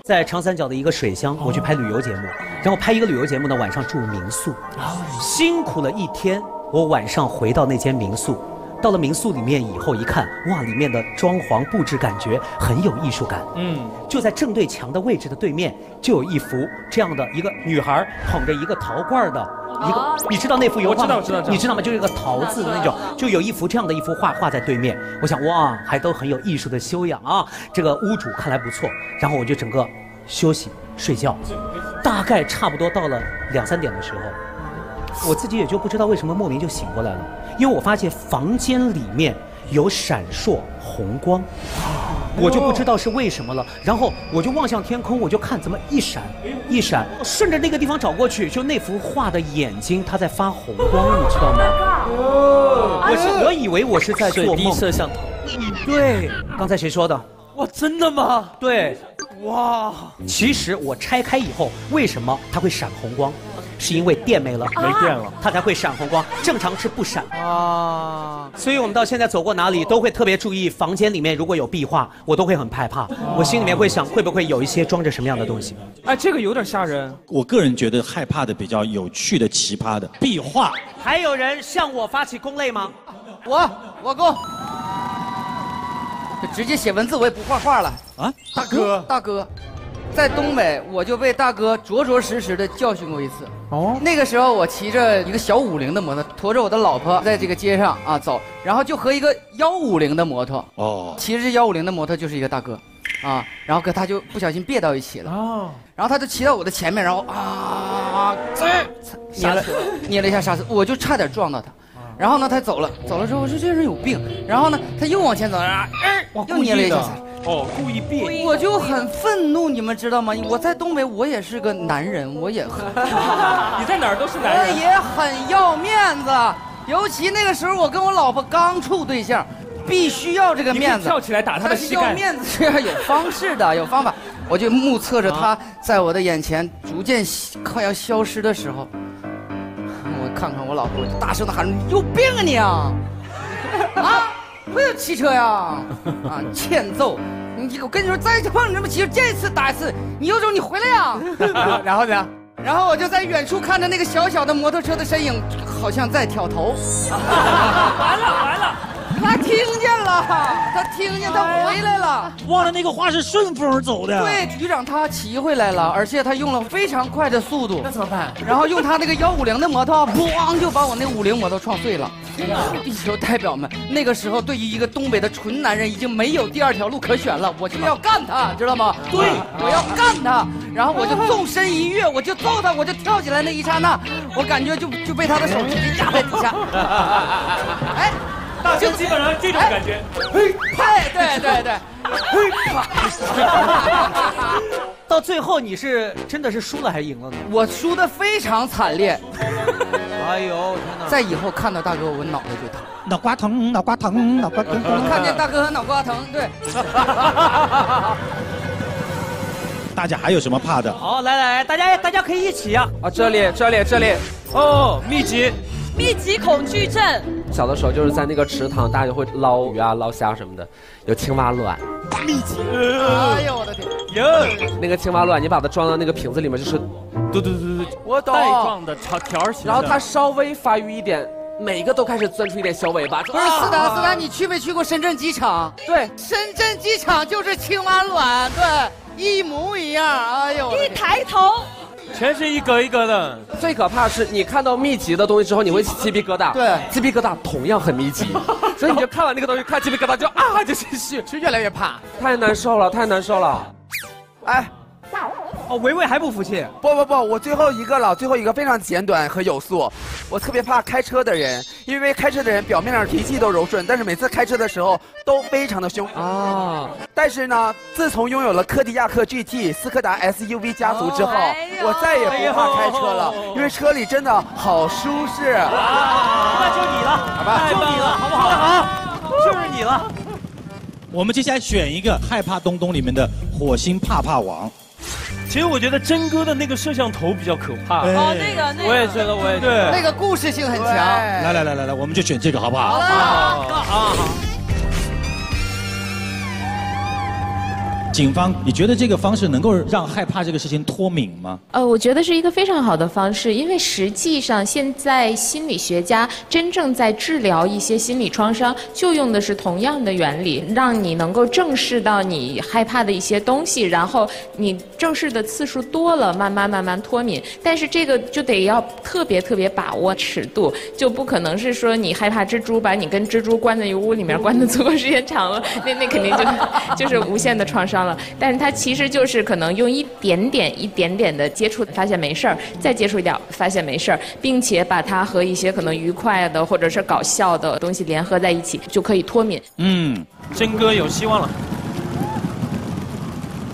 在长三角的一个水乡，我去拍旅游节目，然后拍一个旅游节目呢，晚上住民宿，辛苦了一天，我晚上回到那间民宿。到了民宿里面以后，一看，哇，里面的装潢布置感觉很有艺术感。嗯，就在正对墙的位置的对面，就有一幅这样的一个女孩捧着一个陶罐的一个，你知道那幅油画吗？我知道知道知道你知道吗？就是一个桃字的那种，就有一幅这样的一幅画画在对面。我想，哇，还都很有艺术的修养啊！这个屋主看来不错。然后我就整个休息睡觉，大概差不多到了两三点的时候。我自己也就不知道为什么莫名就醒过来了，因为我发现房间里面有闪烁红光，我就不知道是为什么了。然后我就望向天空，我就看怎么一闪一闪，顺着那个地方找过去，就那幅画的眼睛它在发红光，你知道吗？我是我以为我是在做水滴梦。摄像头。对，刚才谁说的？哇，真的吗？对，哇，其实我拆开以后，为什么它会闪红光？是因为电没了，没电了，它才会闪红光。正常是不闪啊。所以我们到现在走过哪里都会特别注意，房间里面如果有壁画，我都会很害怕。我心里面会想，会不会有一些装着什么样的东西？哎，这个有点吓人。我个人觉得害怕的比较有趣的、奇葩的壁画。还有人向我发起攻擂吗？我我攻，就直接写文字，我也不画画了啊！大哥，大哥，在东北我就被大哥着着实实的教训过一次。哦，那个时候我骑着一个小五菱的摩托，驮着我的老婆在这个街上啊走，然后就和一个幺五零的摩托哦，骑着这幺五零的摩托就是一个大哥，啊，然后跟他就不小心别到一起了。哦，然后他就骑到我的前面，然后啊，捏了捏了一下刹车，我就差点撞到他。然后呢，他走了，走了之后我说这人有病。然后呢，他又往前走，啊，又捏了一下。哦，故意别。我就很愤怒，你们知道吗？我在东北，我也是个男人，我也很，你在哪儿都是男我人。也很要面子。尤其那个时候，我跟我老婆刚处对象，必须要这个面子。跳起来打他的膝盖但是要面子是要有方式的，有方法。我就目测着他在我的眼前逐渐快要消失的时候，我看看我老婆，我就大声的喊：“你有病啊你啊！啊，不要骑车呀！啊，欠揍！你我跟你说，再碰你这么骑，这次打一次，你有种你回来呀！然后呢？然后我就在远处看着那个小小的摩托车的身影，好像在挑头。完 了完了，他听见了，他听见，他回来了。忘了那个话是顺风走的。对，局长他骑回来了，而且他用了非常快的速度。那怎么办？然后用他那个幺五零的摩托，咣就把我那五菱摩托撞碎了。地球代表们，那个时候对于一个东北的纯男人，已经没有第二条路可选了，我就要干他，知道吗？对，我要干他。然后我就纵身一跃，我就揍他，我就跳起来那一刹那，我感觉就就被他的手直接压在底下。哎，就基本上这种感觉。嘿，对对对对，嘿啪。到最后你是真的是输了还是赢了呢？我输的非常惨烈。哎呦天哪！在以后看到大哥，我脑袋就疼。脑瓜疼，脑瓜疼，脑瓜疼。我看见大哥脑瓜疼，对。大家还有什么怕的？好，来来来，大家大家可以一起啊！啊，这里这里这里，哦，秘籍，密集恐惧症。小的时候就是在那个池塘，大家就会捞鱼啊、捞虾什么的，有青蛙卵。密集。哎呦我的天！哟，那个青蛙卵，你把它装到那个瓶子里面，就是，对对对对，我懂。带状的条条形。然后它稍微发育一点，每个都开始钻出一点小尾巴。不是思达，思达，你去没去过深圳机场？对，深圳机场就是青蛙卵，对，一模一样。哎呦，一抬头。全是一格一格的。最可怕是你看到密集的东西之后，你会起鸡皮疙瘩。对，鸡皮疙瘩同样很密集，所以你就看完那个东西，看鸡皮疙瘩就啊就继续，就越来越怕，太难受了，太难受了。哎，哦，维维还不服气？不不不，我最后一个了，最后一个非常简短和有素。我特别怕开车的人，因为开车的人表面上脾气都柔顺，但是每次开车的时候都非常的凶啊。但是呢，自从拥有了柯迪亚克 GT 斯柯达 SUV 家族之后，我再也不怕开车了，因为车里真的好舒适。那就你了，好吧，就你了，好不好？好，就是你了。我们接下来选一个害怕东东里面的火星怕怕王。其实我觉得真哥的那个摄像头比较可怕。哦，那个那个。我也觉得，我也觉得。那个故事性很强。来来来来来，我们就选这个好不好？好了，好好。警方，你觉得这个方式能够让害怕这个事情脱敏吗？呃，我觉得是一个非常好的方式，因为实际上现在心理学家真正在治疗一些心理创伤，就用的是同样的原理，让你能够正视到你害怕的一些东西，然后你正视的次数多了，慢慢慢慢脱敏。但是这个就得要特别特别把握尺度，就不可能是说你害怕蜘蛛，把你跟蜘蛛关在一屋里面，关的足够时间长了，那那肯定就 就是无限的创伤了。但是它其实就是可能用一点点、一点点的接触，发现没事儿，再接触一点，发现没事儿，并且把它和一些可能愉快的或者是搞笑的东西联合在一起，就可以脱敏。嗯，真哥有希望了。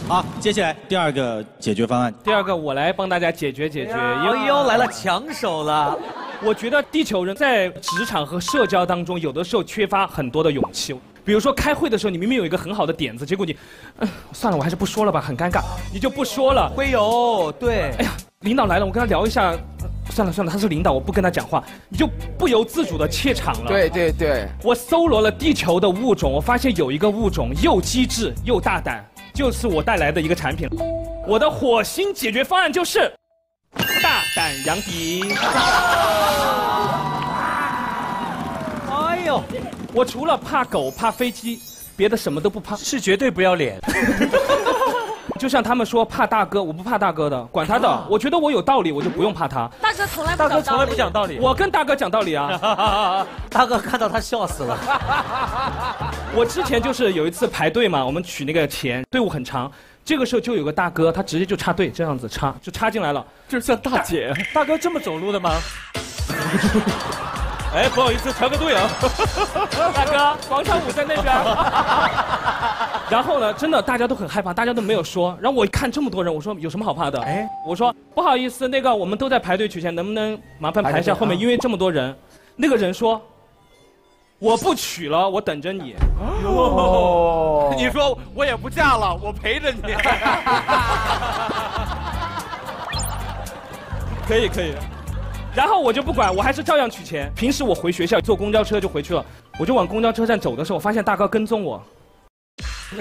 好，接下来第二个解决方案。第二个我来帮大家解决解决。哎呦，来了抢手了。我觉得地球人在职场和社交当中，有的时候缺乏很多的勇气。比如说开会的时候，你明明有一个很好的点子，结果你，嗯，算了，我还是不说了吧，很尴尬，你就不说了。会有，对。哎呀，领导来了，我跟他聊一下。算了算了，他是领导，我不跟他讲话，你就不由自主的怯场了。对对对。我搜罗了地球的物种，我发现有一个物种又机智又大胆，就是我带来的一个产品。我的火星解决方案就是大胆杨迪。哎呦，我除了怕狗、怕飞机，别的什么都不怕。是绝对不要脸。就像他们说怕大哥，我不怕大哥的，管他的。我觉得我有道理，我就不用怕他。大哥从来大哥从来不讲道理。我跟大哥讲道理啊。大哥看到他笑死了。我之前就是有一次排队嘛，我们取那个钱，队伍很长，这个时候就有个大哥，他直接就插队，这样子插就插进来了，就是像大姐。大哥这么走路的吗？哎，不好意思，调个队啊。大哥，广场舞在那边。然后呢，真的大家都很害怕，大家都没有说。然后我一看这么多人，我说有什么好怕的？哎，我说不好意思，那个我们都在排队取钱，能不能麻烦排一下后面？因为这么多人。那个人说，我不取了，我等着你。哦，你说我也不嫁了，我陪着你。可以可以。然后我就不管，我还是照样取钱。平时我回学校坐公交车就回去了，我就往公交车站走的时候，发现大哥跟踪我。一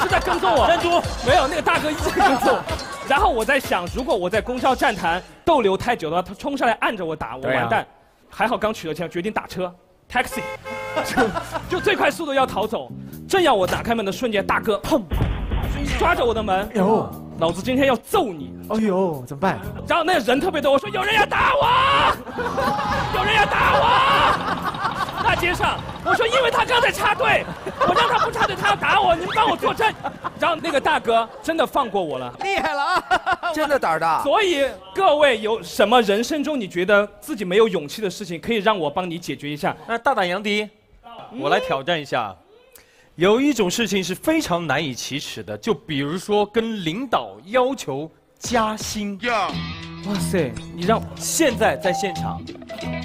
直在跟踪我，珍珠没有那个大哥一直跟踪。然后我在想，如果我在公交站台逗留太久的话，他冲上来按着我打，我完蛋。还好刚取了钱，决定打车，taxi，就最快速度要逃走。正要我打开门的瞬间，大哥砰，抓着我的门，哟，老子今天要揍你！哎呦，怎么办？然后那人特别多，我说有人要打我，有人要打我。大街上，我说因为他刚才插队，我让他不插队，他要打我，你们帮我作证。然后那个大哥真的放过我了，厉害了啊！真的胆儿大。所以各位有什么人生中你觉得自己没有勇气的事情，可以让我帮你解决一下？那大胆杨迪，我来挑战一下。有一种事情是非常难以启齿的，就比如说跟领导要求加薪。哇塞，你让现在在现场，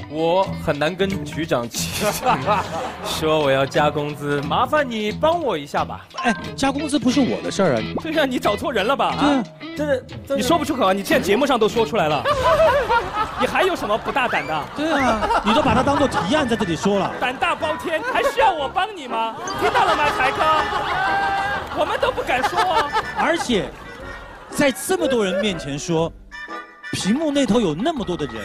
我很难跟局长起 说我要加工资，麻烦你帮我一下吧。哎，加工资不是我的事儿啊。对啊，你找错人了吧？对啊，这是你说不出口啊！你现在节目上都说出来了，你还有什么不大胆的？对啊，你都把它当做提案在这里说了。胆大包天，还需要我帮你吗？听到了吗，才哥？我们都不敢说啊。而且，在这么多人面前说，屏幕那头有那么多的人，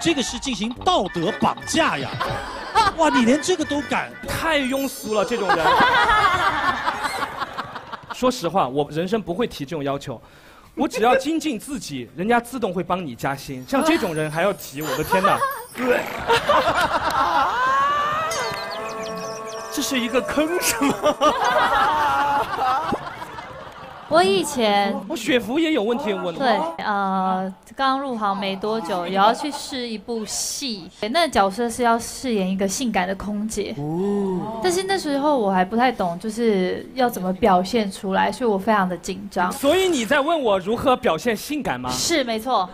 这个是进行道德绑架呀！哇，你连这个都敢，太庸俗了，这种人。说实话，我人生不会提这种要求，我只要精进自己，人家自动会帮你加薪。像这种人还要提，我的天哪！对，这是一个坑是吗？我以前我雪服也有问题，我对，呃，刚入行没多久，也要去试一部戏，那个角色是要饰演一个性感的空姐。哦。但是那时候我还不太懂，就是要怎么表现出来，所以我非常的紧张。所以你在问我如何表现性感吗？是，没错。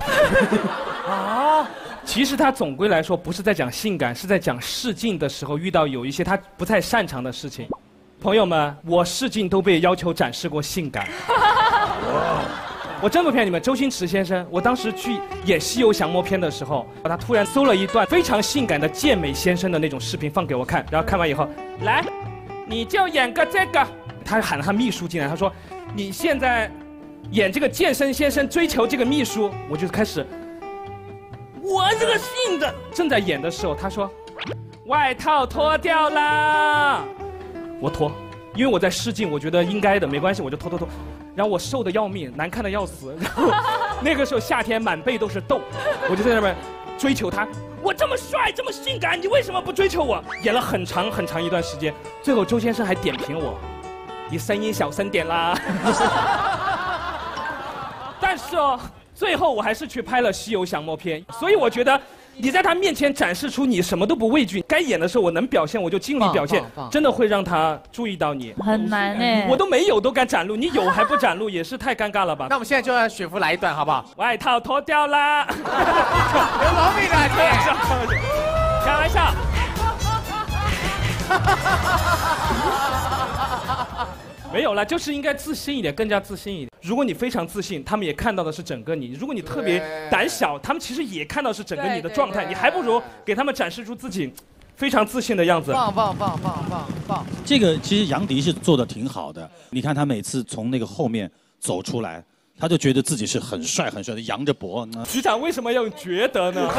啊，其实他总归来说不是在讲性感，是在讲试镜的时候遇到有一些他不太擅长的事情。朋友们，我试镜都被要求展示过性感。我真不骗你们，周星驰先生，我当时去演《西游降魔篇》的时候，他突然搜了一段非常性感的健美先生的那种视频放给我看，然后看完以后，来，你就演个这个。他喊了他秘书进来，他说，你现在演这个健身先生追求这个秘书，我就开始，我这个性子正在演的时候，他说，外套脱掉啦。我脱，因为我在试镜，我觉得应该的，没关系，我就脱脱脱。然后我瘦的要命，难看的要死。然后那个时候夏天满背都是痘，我就在那边追求他。我这么帅，这么性感，你为什么不追求我？演了很长很长一段时间，最后周先生还点评我：“ 你声音小声点啦。”但是哦，最后我还是去拍了《西游降魔篇》，所以我觉得。你在他面前展示出你什么都不畏惧，该演的时候我能表现我就尽力表现，真的会让他注意到你。很难哎，我都没有都敢展露，你有还不展露也是太尴尬了吧？那我们现在就让雪芙来一段好不好？外套脱掉啦！有毛病啊！开玩笑，开玩笑。没有了，就是应该自信一点，更加自信一点。如果你非常自信，他们也看到的是整个你；如果你特别胆小，他们其实也看到是整个你的状态。你还不如给他们展示出自己非常自信的样子。棒棒棒棒棒棒！这个其实杨迪是做的挺好的。你看他每次从那个后面走出来，他就觉得自己是很帅很帅的，扬着脖。局长为什么要觉得呢？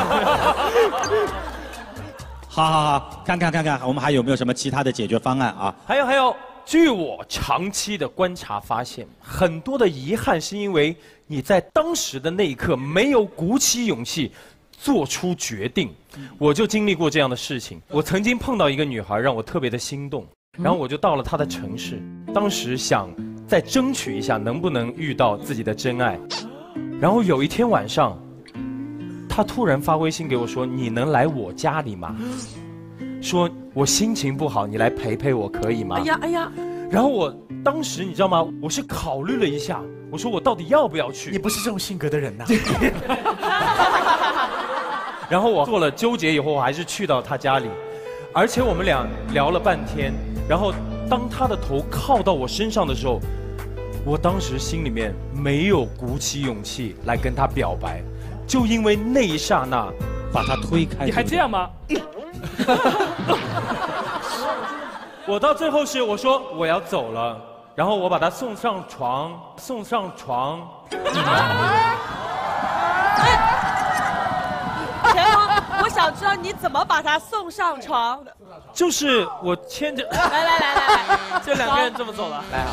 好好好，看看看看，我们还有没有什么其他的解决方案啊？还有还有。据我长期的观察发现，很多的遗憾是因为你在当时的那一刻没有鼓起勇气做出决定。我就经历过这样的事情。我曾经碰到一个女孩，让我特别的心动，然后我就到了她的城市，当时想再争取一下能不能遇到自己的真爱。然后有一天晚上，她突然发微信给我说：“你能来我家里吗？”说我心情不好，你来陪陪我可以吗？哎呀哎呀！然后我当时你知道吗？我是考虑了一下，我说我到底要不要去？你不是这种性格的人呐。然后我做了纠结以后，我还是去到他家里，而且我们俩聊了半天。然后当他的头靠到我身上的时候，我当时心里面没有鼓起勇气来跟他表白，就因为那一刹那把他推开。你还这样吗？我到最后是我说我要走了，然后我把他送上床，送上床。田龙，我想知道你怎么把他送上床。就是我牵着。来来来来来，就两个人这么走了。来啊！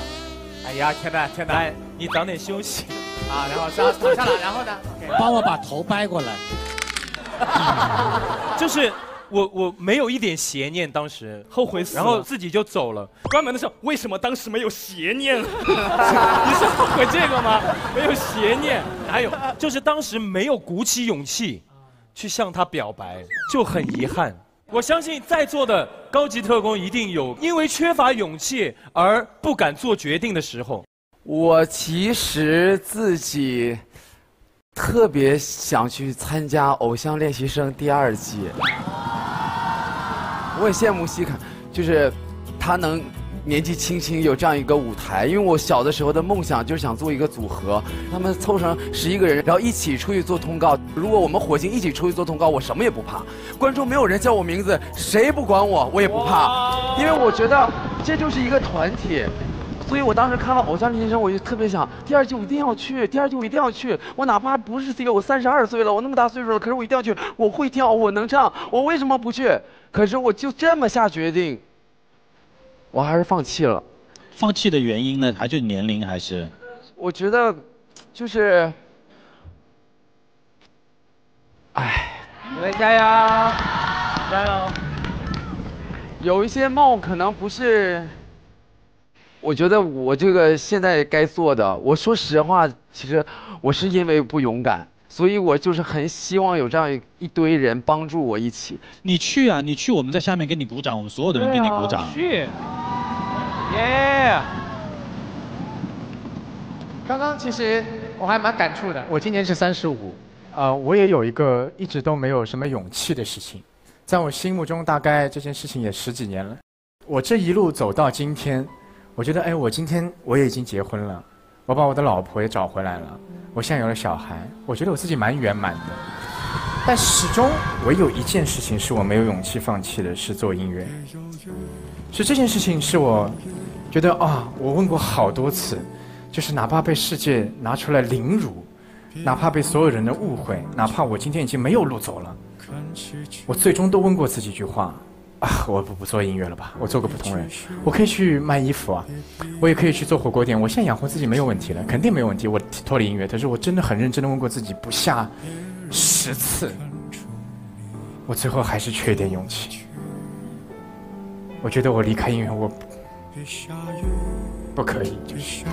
哎呀，天哪天哪！来，你早点休息。啊，然后上躺下了，然后呢？帮我把头掰过来。就是。我我没有一点邪念，当时后悔死，然后自己就走了。关门的时候，为什么当时没有邪念？你是后悔这个吗？没有邪念，哪有？就是当时没有鼓起勇气去向他表白，就很遗憾。我相信在座的高级特工一定有因为缺乏勇气而不敢做决定的时候。我其实自己特别想去参加《偶像练习生》第二季。我也羡慕西卡，就是他能年纪轻轻有这样一个舞台。因为我小的时候的梦想就是想做一个组合，他们凑成十一个人，然后一起出去做通告。如果我们火星一起出去做通告，我什么也不怕。观众没有人叫我名字，谁不管我，我也不怕，因为我觉得这就是一个团体。所以我当时看到《偶像练习生》，我就特别想第二季我一定要去，第二季我一定要去。我哪怕不是 CEO，我三十二岁了，我那么大岁数了，可是我一定要去。我会跳，我能唱，我为什么不去？可是我就这么下决定，我还是放弃了。放弃的原因呢？还是年龄还是？我觉得，就是，哎，你们加油，加油！有一些梦可能不是。我觉得我这个现在该做的，我说实话，其实我是因为不勇敢，所以我就是很希望有这样一堆人帮助我一起。你去啊，你去，我们在下面给你鼓掌，我们所有的人给你鼓掌。去，耶！刚刚其实我还蛮感触的，我今年是三十五，呃，我也有一个一直都没有什么勇气的事情，在我心目中大概这件事情也十几年了，我这一路走到今天。我觉得，哎，我今天我也已经结婚了，我把我的老婆也找回来了，我现在有了小孩，我觉得我自己蛮圆满的。但始终唯有一件事情是我没有勇气放弃的，是做音乐。是这件事情是我觉得啊，我问过好多次，就是哪怕被世界拿出来凌辱，哪怕被所有人的误会，哪怕我今天已经没有路走了，我最终都问过自己一句话。啊，我不不做音乐了吧？我做个普通人，我可以去卖衣服啊，我也可以去做火锅店。我现在养活自己没有问题了，肯定没有问题。我脱离音乐，但是我真的很认真的问过自己不下十次，我最后还是缺一点勇气。我觉得我离开音乐，我不可以，就是。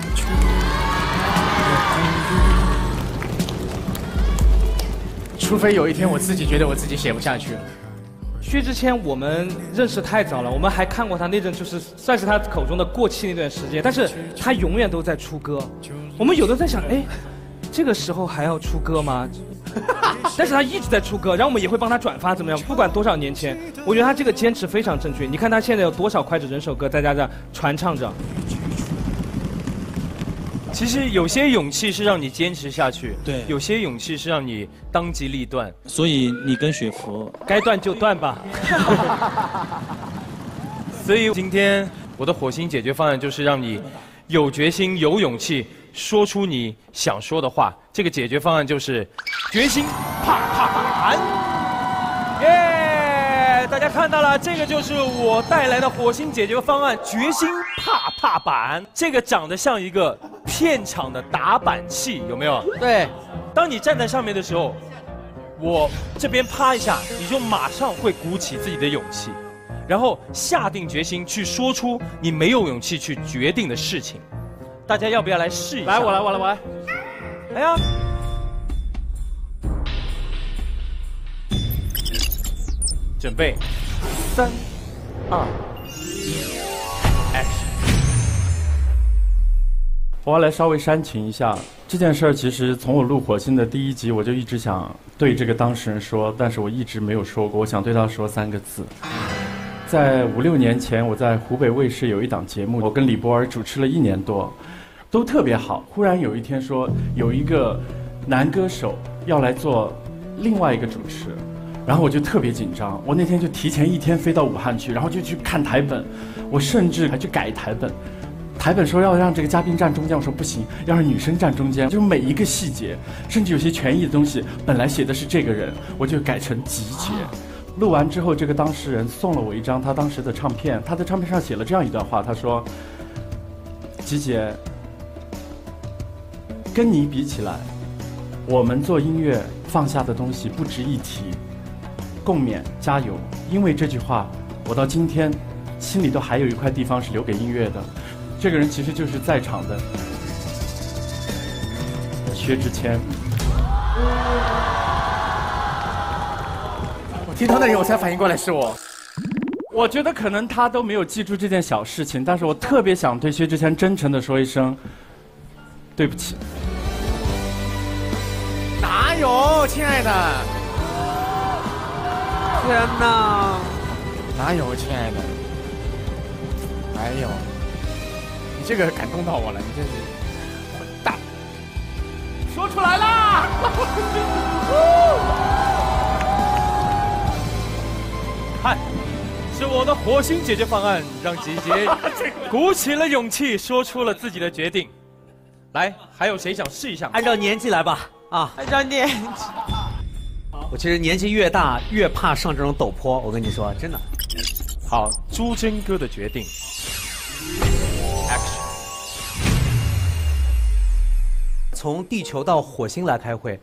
除非有一天我自己觉得我自己写不下去了。薛之谦，我们认识太早了，我们还看过他那阵，就是算是他口中的过气那段时间。但是他永远都在出歌，我们有的在想，哎，这个时候还要出歌吗？但是他一直在出歌，然后我们也会帮他转发，怎么样？不管多少年前，我觉得他这个坚持非常正确。你看他现在有多少脍炙人口歌，在家在传唱着。其实有些勇气是让你坚持下去，对；有些勇气是让你当机立断。所以你跟雪芙该断就断吧。所以今天我的火星解决方案就是让你有决心、有勇气说出你想说的话。这个解决方案就是决心啪啪板。耶！大家看到了，这个就是我带来的火星解决方案——决心啪啪板。这个长得像一个。片场的打板器有没有？对，当你站在上面的时候，我这边啪一下，你就马上会鼓起自己的勇气，然后下定决心去说出你没有勇气去决定的事情。大家要不要来试一下？来，我来，我来，我来。哎呀！准备，三、二、一，Action！我要来稍微煽情一下这件事儿。其实从我录《火星》的第一集，我就一直想对这个当事人说，但是我一直没有说过。我想对他说三个字。在五六年前，我在湖北卫视有一档节目，我跟李博儿主持了一年多，都特别好。忽然有一天说有一个男歌手要来做另外一个主持，然后我就特别紧张。我那天就提前一天飞到武汉去，然后就去看台本，我甚至还去改台本。台本说要让这个嘉宾站中间，我说不行，要让女生站中间。就是每一个细节，甚至有些权益的东西，本来写的是这个人，我就改成集结。录完之后，这个当事人送了我一张他当时的唱片，他在唱片上写了这样一段话，他说：“集结，跟你比起来，我们做音乐放下的东西不值一提。共勉，加油！因为这句话，我到今天心里都还有一块地方是留给音乐的。”这个人其实就是在场的薛之谦。我听到那里，我才反应过来是我。我觉得可能他都没有记住这件小事情，但是我特别想对薛之谦真诚的说一声，对不起。哪有，亲爱的？天哪！哪有，亲爱的？哎呦？你这个感动到我了，你这是混蛋！说出来啦！看，是我的火星解决方案让姐姐 鼓起了勇气，说出了自己的决定。来，还有谁想试一下？按照年纪来吧，啊，按照年纪。我其实年纪越大越怕上这种陡坡，我跟你说，真的。好，朱真哥的决定。Action。从地球到火星来开会，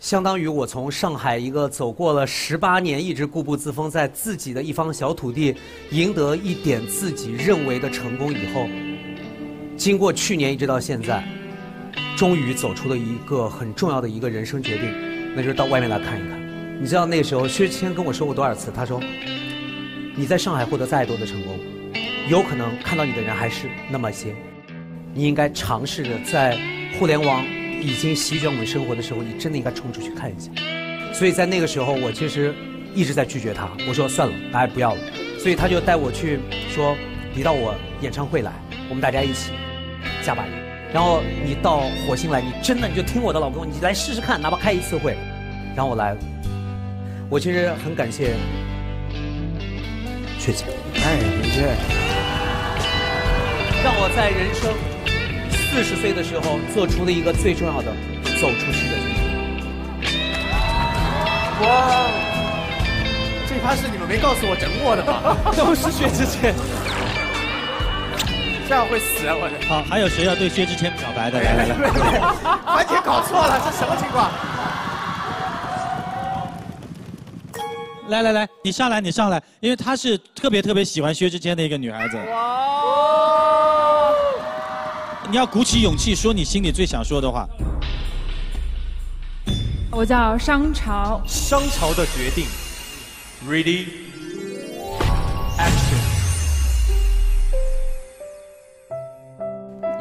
相当于我从上海一个走过了十八年，一直固步自封在自己的一方小土地，赢得一点自己认为的成功以后，经过去年一直到现在，终于走出了一个很重要的一个人生决定，那就是到外面来看一看。你知道那个时候薛之谦跟我说过多少次？他说：“你在上海获得再多的成功，有可能看到你的人还是那么些，你应该尝试着在。”互联网已经席卷我们生活的时候，你真的应该冲出去看一下。所以在那个时候，我其实一直在拒绝他。我说算了，大家不要了。所以他就带我去说，你到我演唱会来，我们大家一起加把劲。然后你到火星来，你真的你就听我的，老公，你来试试看，哪怕开一次会。然后我来，我其实很感谢薛姐，哎，李姐，让我在人生。四十岁的时候，做出了一个最重要的走出去的决定。哇，这趴是你们没告诉我整我的吧？都是薛之谦，这样会死啊！我的。好，还有谁要对薛之谦表白的？来来来，完全搞错了，这什么情况？来来来，你上来，你上来，因为她是特别特别喜欢薛之谦的一个女孩子。哇你要鼓起勇气说你心里最想说的话。我叫商朝。商朝的决定，Ready，Action。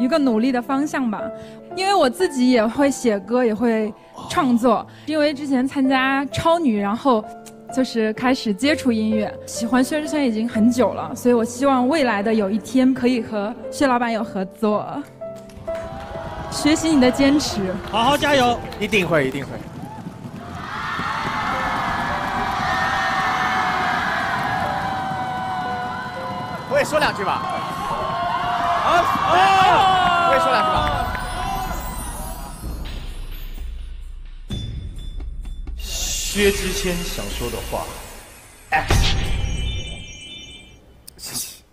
一个努力的方向吧，因为我自己也会写歌，也会创作。因为之前参加超女，然后就是开始接触音乐，喜欢薛之谦已经很久了，所以我希望未来的有一天可以和薛老板有合作。学习你的坚持，好好加油，一定会，一定会。我也说两句吧。好，我薛之谦想说的话。谢谢，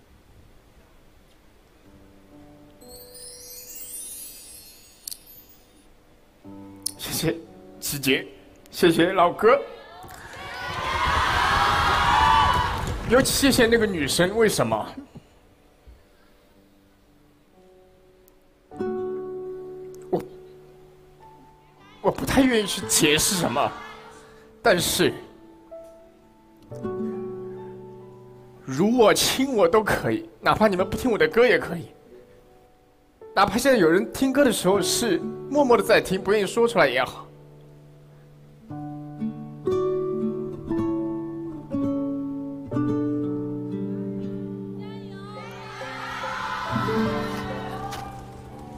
谢谢师姐，谢谢老哥，尤其谢谢那个女生，为什么？我我不太愿意去解释什么，但是辱我、亲我都可以，哪怕你们不听我的歌也可以，哪怕现在有人听歌的时候是默默的在听，不愿意说出来也好。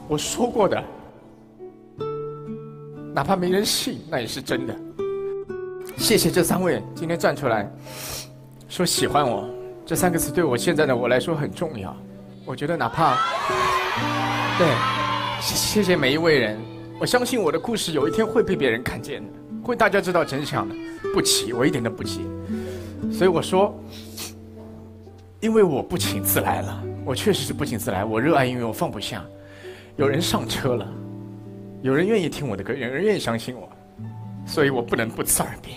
我说过的，哪怕没人信，那也是真的。谢谢这三位今天站出来说喜欢我，这三个词对我现在的我来说很重要。我觉得哪怕对，谢谢每一位人，我相信我的故事有一天会被别人看见的，会大家知道真相的。不急，我一点都不急。所以我说，因为我不请自来了，我确实是不请自来。我热爱音乐，我放不下。有人上车了，有人愿意听我的歌，有人愿意相信我，所以我不能不辞而别。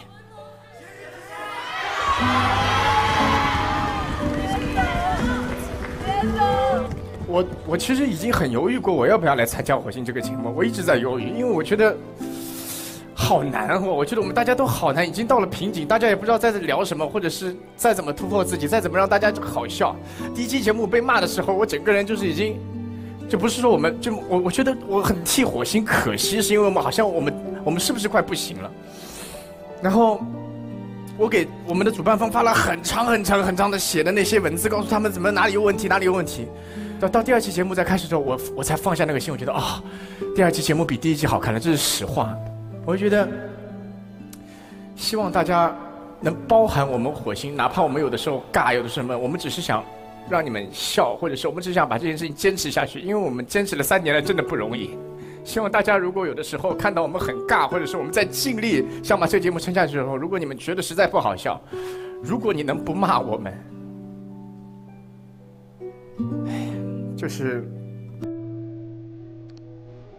我我其实已经很犹豫过，我要不要来参加《火星》这个节目。我一直在犹豫，因为我觉得好难哦，我觉得我们大家都好难，已经到了瓶颈，大家也不知道再聊什么，或者是再怎么突破自己，再怎么让大家好笑。第一期节目被骂的时候，我整个人就是已经，就不是说我们就我我觉得我很替火星可惜，是因为我们好像我们我们是不是快不行了？然后我给我们的主办方发了很长很长很长的写的那些文字，告诉他们怎么哪里有问题，哪里有问题。到到第二期节目在开始的时候，我我才放下那个心，我觉得啊、第二期节目比第一期好看了，这是实话。我就觉得，希望大家能包含我们火星，哪怕我们有的时候尬，有的什么，我们只是想让你们笑，或者是我们只想把这件事情坚持下去，因为我们坚持了三年了，真的不容易。希望大家如果有的时候看到我们很尬，或者是我们在尽力想把这个节目撑下去的时候，如果你们觉得实在不好笑，如果你能不骂我们，哎就是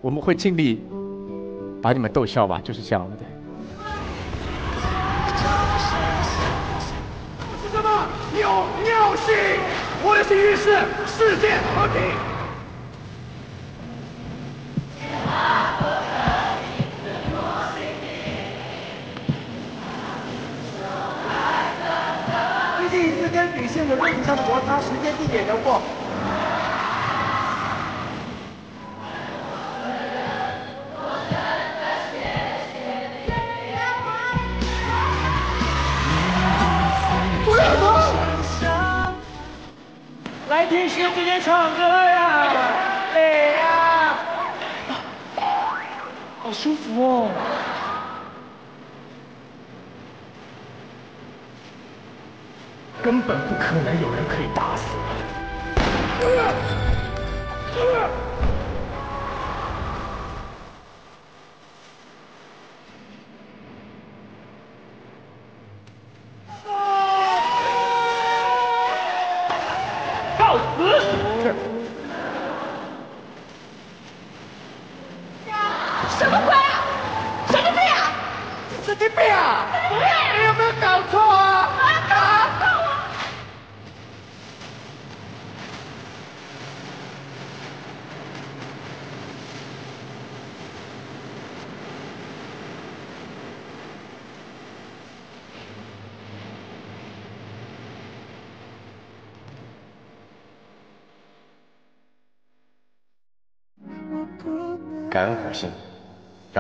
我们会尽力把你们逗笑吧，就是这样的。对。是什么？有尿性！我的幸运是世界和平。最近一次跟女性有肉体上的摩擦，时间地点留过。不要说。来听薛之谦唱歌呀，累呀，好舒服哦。根本不可能有人可以打死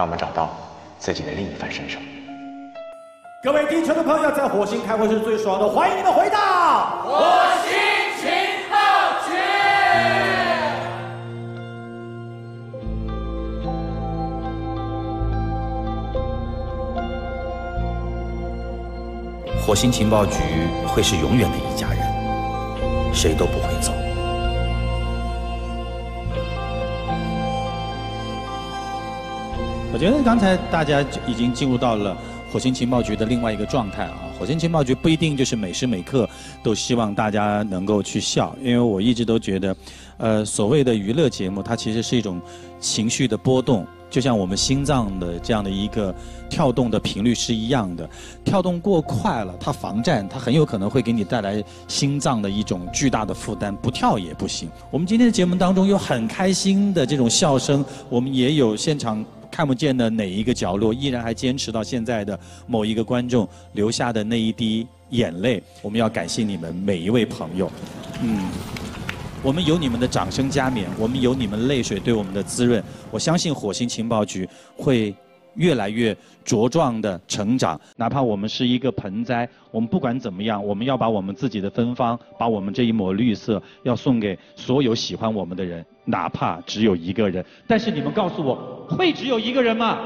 让我们找到自己的另一番身手。各位地球的朋友，在火星开会是最爽的，欢迎你们回到火星情报局。火星情报局会是永远的一家人，谁都不会走。我觉得刚才大家已经进入到了火星情报局的另外一个状态啊。火星情报局不一定就是每时每刻都希望大家能够去笑，因为我一直都觉得，呃，所谓的娱乐节目，它其实是一种情绪的波动，就像我们心脏的这样的一个跳动的频率是一样的。跳动过快了，它防战，它很有可能会给你带来心脏的一种巨大的负担，不跳也不行。我们今天的节目当中有很开心的这种笑声，我们也有现场。看不见的哪一个角落，依然还坚持到现在的某一个观众留下的那一滴眼泪，我们要感谢你们每一位朋友。嗯，我们有你们的掌声加冕，我们有你们泪水对我们的滋润。我相信火星情报局会越来越茁壮的成长。哪怕我们是一个盆栽，我们不管怎么样，我们要把我们自己的芬芳，把我们这一抹绿色，要送给所有喜欢我们的人。哪怕只有一个人，但是你们告诉我，会只有一个人吗？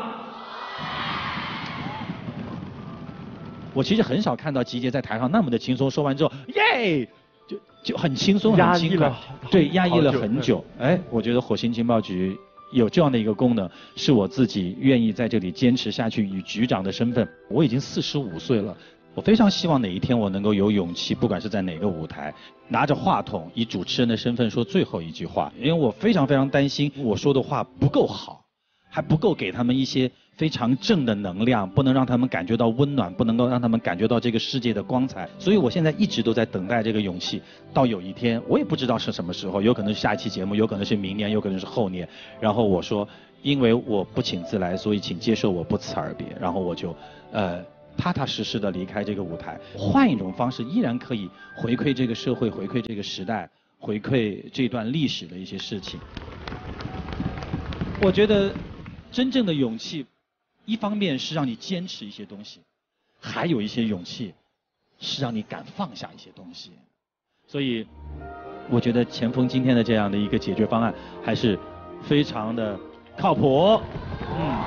我其实很少看到吉杰在台上那么的轻松，说完之后，耶，就就很轻松，很轻快，对，压抑了很久。哎，我觉得火星情报局有这样的一个功能，是我自己愿意在这里坚持下去。以局长的身份，我已经四十五岁了。我非常希望哪一天我能够有勇气，不管是在哪个舞台，拿着话筒，以主持人的身份说最后一句话，因为我非常非常担心我说的话不够好，还不够给他们一些非常正的能量，不能让他们感觉到温暖，不能够让他们感觉到这个世界的光彩。所以我现在一直都在等待这个勇气，到有一天我也不知道是什么时候，有可能是下一期节目，有可能是明年，有可能是后年。然后我说，因为我不请自来，所以请接受我不辞而别。然后我就，呃，踏踏实实的离开这个舞台，换一种方式，依然可以回馈这个社会，回馈这个时代，回馈这段历史的一些事情。我觉得，真正的勇气。一方面是让你坚持一些东西，还有一些勇气是让你敢放下一些东西。所以，我觉得钱枫今天的这样的一个解决方案还是非常的靠谱。嗯。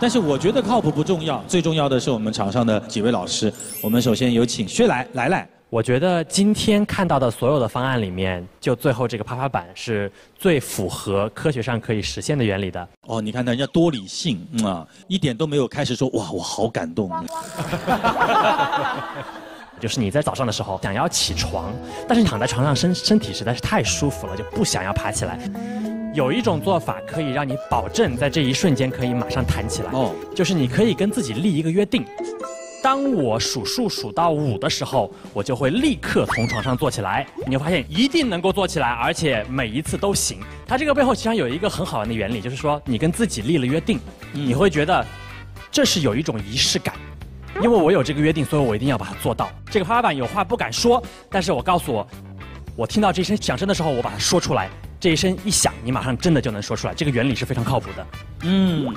但是我觉得靠谱不重要，最重要的是我们场上的几位老师。我们首先有请薛来来来。我觉得今天看到的所有的方案里面，就最后这个啪啪板是最符合科学上可以实现的原理的。哦，你看人家多理性啊，一点都没有开始说哇，我好感动。就是你在早上的时候想要起床，但是你躺在床上身身体实在是太舒服了，就不想要爬起来。有一种做法可以让你保证在这一瞬间可以马上弹起来。哦，就是你可以跟自己立一个约定。当我数数数到五的时候，我就会立刻从床上坐起来。你会发现一定能够坐起来，而且每一次都行。它这个背后实际上有一个很好玩的原理，就是说你跟自己立了约定，你会觉得这是有一种仪式感，因为我有这个约定，所以我一定要把它做到。这个花板有话不敢说，但是我告诉我，我听到这一声响声的时候，我把它说出来。这一声一响，你马上真的就能说出来。这个原理是非常靠谱的。嗯。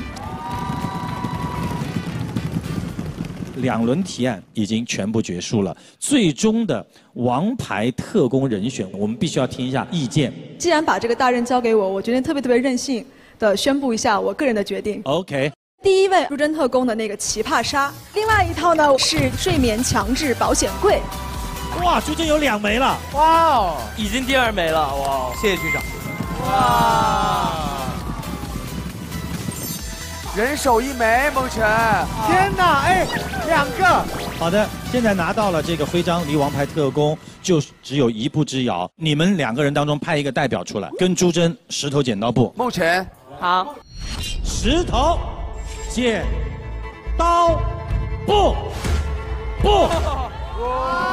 两轮提案已经全部结束了，最终的王牌特工人选，我们必须要听一下意见。既然把这个大任交给我，我决定特别特别任性的宣布一下我个人的决定。OK。第一位入侦特工的那个奇葩纱，另外一套呢是睡眠强制保险柜。哇，朱桢有两枚了。哇哦，已经第二枚了。哇，谢谢局长。哇。人手一枚，梦辰。天哪，哎，两个。好的，现在拿到了这个徽章，离王牌特工就只有一步之遥。你们两个人当中派一个代表出来，跟朱桢石头剪刀布。梦辰，好。石头，剪，刀，布，布。哇！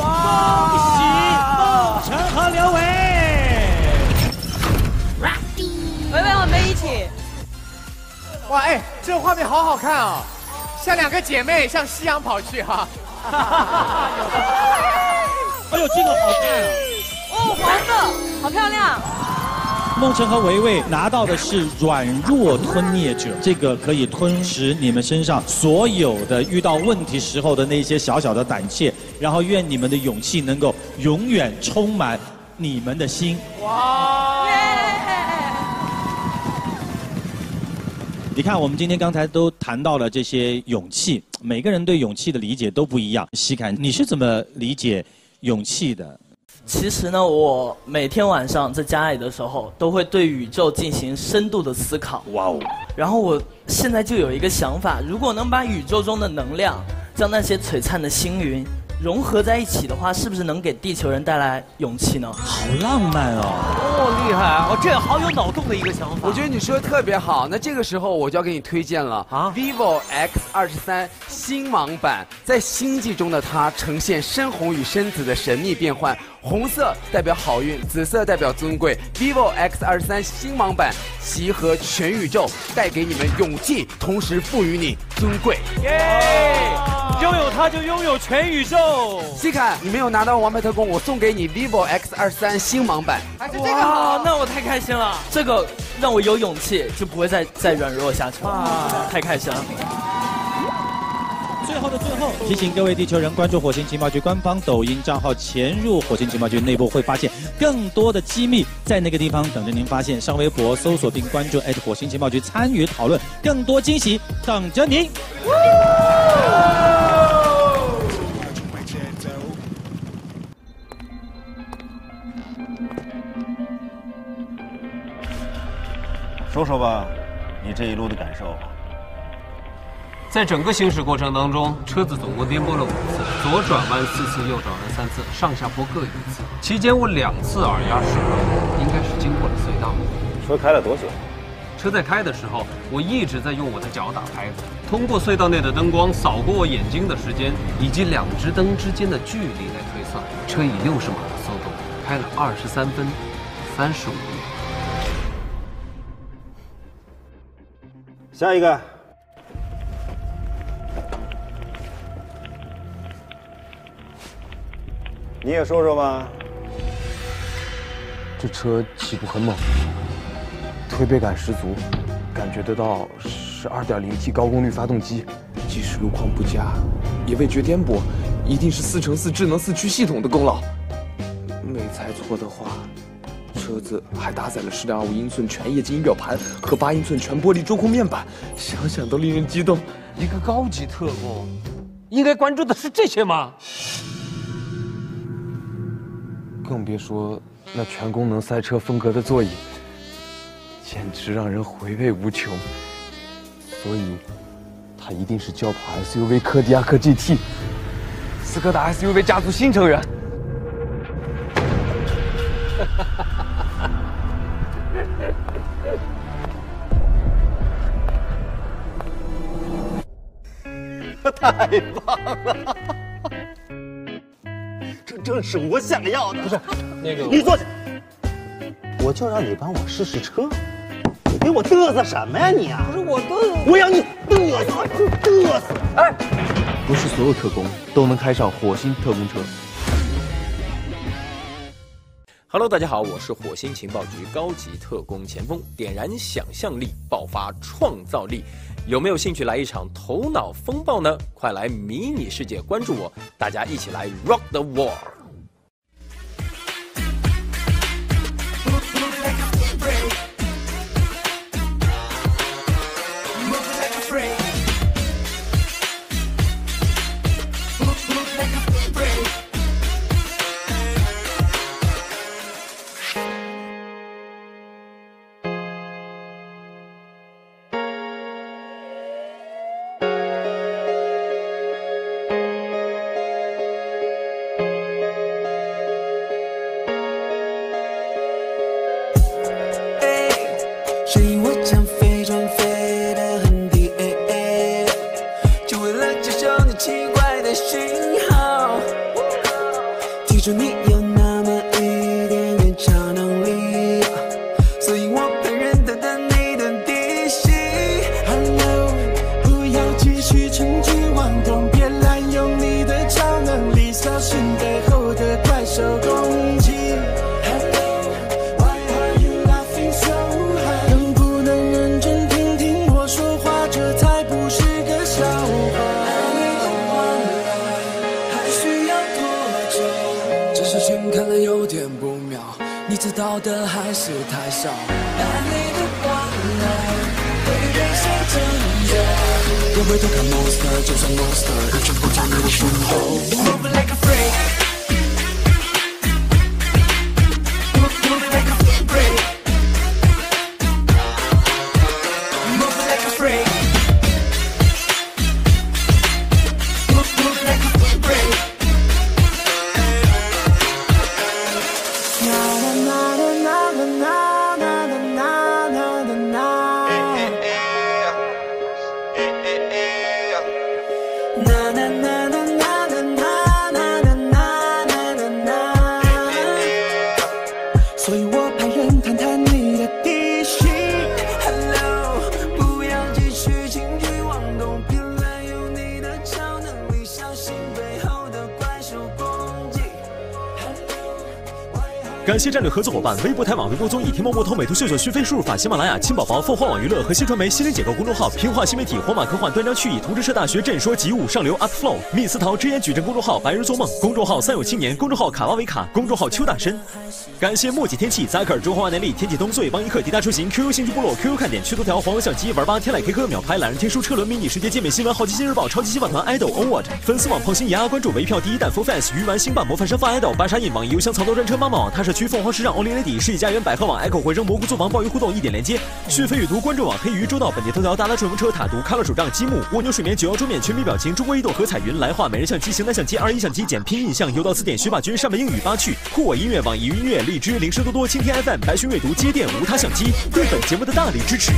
哇！哇，哎，这个画面好好看啊，像两个姐妹向夕阳跑去哈。哎呦，这个好看啊！哦，黄色，好漂亮。梦辰和维维拿到的是软弱吞灭者，这个可以吞食你们身上所有的遇到问题时候的那些小小的胆怯，然后愿你们的勇气能够永远充满你们的心。哇！你看，我们今天刚才都谈到了这些勇气，每个人对勇气的理解都不一样。西坎，你是怎么理解勇气的？其实呢，我每天晚上在家里的时候，都会对宇宙进行深度的思考。哇哦！然后我现在就有一个想法，如果能把宇宙中的能量，将那些璀璨的星云。融合在一起的话，是不是能给地球人带来勇气呢？好浪漫哦！哦，厉害！哦，这好有脑洞的一个想法。我觉得你说的特别好。那这个时候我就要给你推荐了啊，vivo X 二十三星芒版，在星际中的它呈现深红与深紫的神秘变换。红色代表好运，紫色代表尊贵。vivo X 二十三星芒版集合全宇宙，带给你们勇气，同时赋予你尊贵。耶！拥有它就拥有全宇宙。西卡，你没有拿到王牌特工，我送给你 vivo X 二十三星芒版。还是这个好，那我太开心了。这个让我有勇气，就不会再再软弱下去了。太开心了。最后的最后，提醒各位地球人关注火星情报局官方抖音账号，潜入火星情报局内部，会发现更多的机密在那个地方等着您发现。上微博搜索并关注火星情报局，参与讨论，更多惊喜等着您。说说吧，你这一路的感受。在整个行驶过程当中，车子总共颠簸了五次，左转弯四次，右转弯三次，上下坡各一次。期间我两次耳压失控，应该是经过了隧道。车开了多久？车在开的时候，我一直在用我的脚打拍子，通过隧道内的灯光扫过我眼睛的时间，以及两只灯之间的距离来推算，车以六十码的速度开了二十三分三十五下一个。你也说说吧。这车起步很猛，推背感十足，感觉得到是 2.0T 高功率发动机。即使路况不佳，也未觉颠簸，一定是四乘四智能四驱系统的功劳。没猜错的话，车子还搭载了10.25英寸全液晶仪表盘和8英寸全玻璃中控面板，想想都令人激动。一个高级特工，应该关注的是这些吗？更别说那全功能赛车风格的座椅，简直让人回味无穷。所以，它一定是轿跑 SUV 柯迪亚克 GT，斯柯达 SUV 家族新成员。太棒了！这正是我想要的。不是，那个你坐下，我就让你帮我试试车，你给我嘚瑟什么呀你啊？不是我嘚，我让你嘚瑟嘚瑟！哎，不是所有特工都能开上火星特工车。Hello，大家好，我是火星情报局高级特工前锋，点燃想象力，爆发创造力。有没有兴趣来一场头脑风暴呢？快来迷你世界关注我，大家一起来 rock the world！谢战略合作伙伴微博台网、微博综艺、天猫、摩托、美图秀秀、讯飞、输入法、喜马拉雅、亲宝宝、凤凰网娱乐和新传媒、新人解构公众号、平化新媒体、皇马科幻、端章趣意、同志社大学、振说集物、上流 Up Flow、密斯桃、直言矩阵公众号、白日做梦公众号、三有青年公众号、卡哇维卡公众号、邱大申。感谢墨迹天气、扎克尔、中华万能力、天气通最帮一克、迪达出行、QQ 新区部落、QQ 看点、趣头条、黄油相机、玩吧、天籁 K 歌、秒拍、懒人听书、车轮、迷你世界、健美新闻、好奇心日报、超级新闻团、idol onward 粉丝网、胖星、牙关注、唯票第一弹 full fans、鱼丸、星霸、模范生、发 idol、巴沙印、网易邮箱、草头专车、妈妈网、他社区。凤凰时尚 Only Lady 世纪佳缘百合网 Echo 回声蘑菇租房鲍鱼互动一点连接，讯飞阅读关注网黑鱼周到本地头条大拉顺风车塔图康乐手账积木蜗牛睡眠九幺桌面全民表情中国移动和彩云来话美人相机型男相机二一相机简拼印象有道词典学霸君上面英语八趣酷我音乐网易音乐荔枝铃声多多蜻蜓 FM 白熊阅读接电无他相机对本节目的大力支持。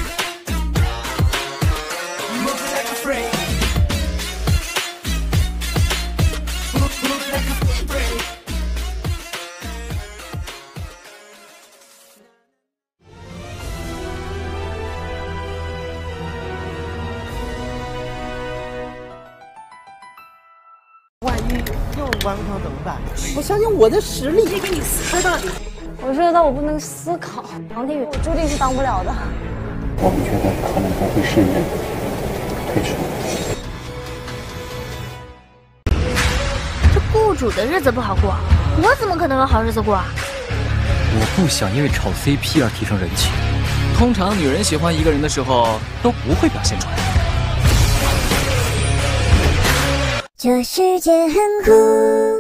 我相信我的实力，可以跟你撕到底。我知道我不能思考，杨天宇，我注定是当不了的。我们觉得可能不会胜任，退出。这雇主的日子不好过，我怎么可能有好日子过啊？我不想因为炒 CP 而提升人气。通常女人喜欢一个人的时候都不会表现出来。这世界很酷。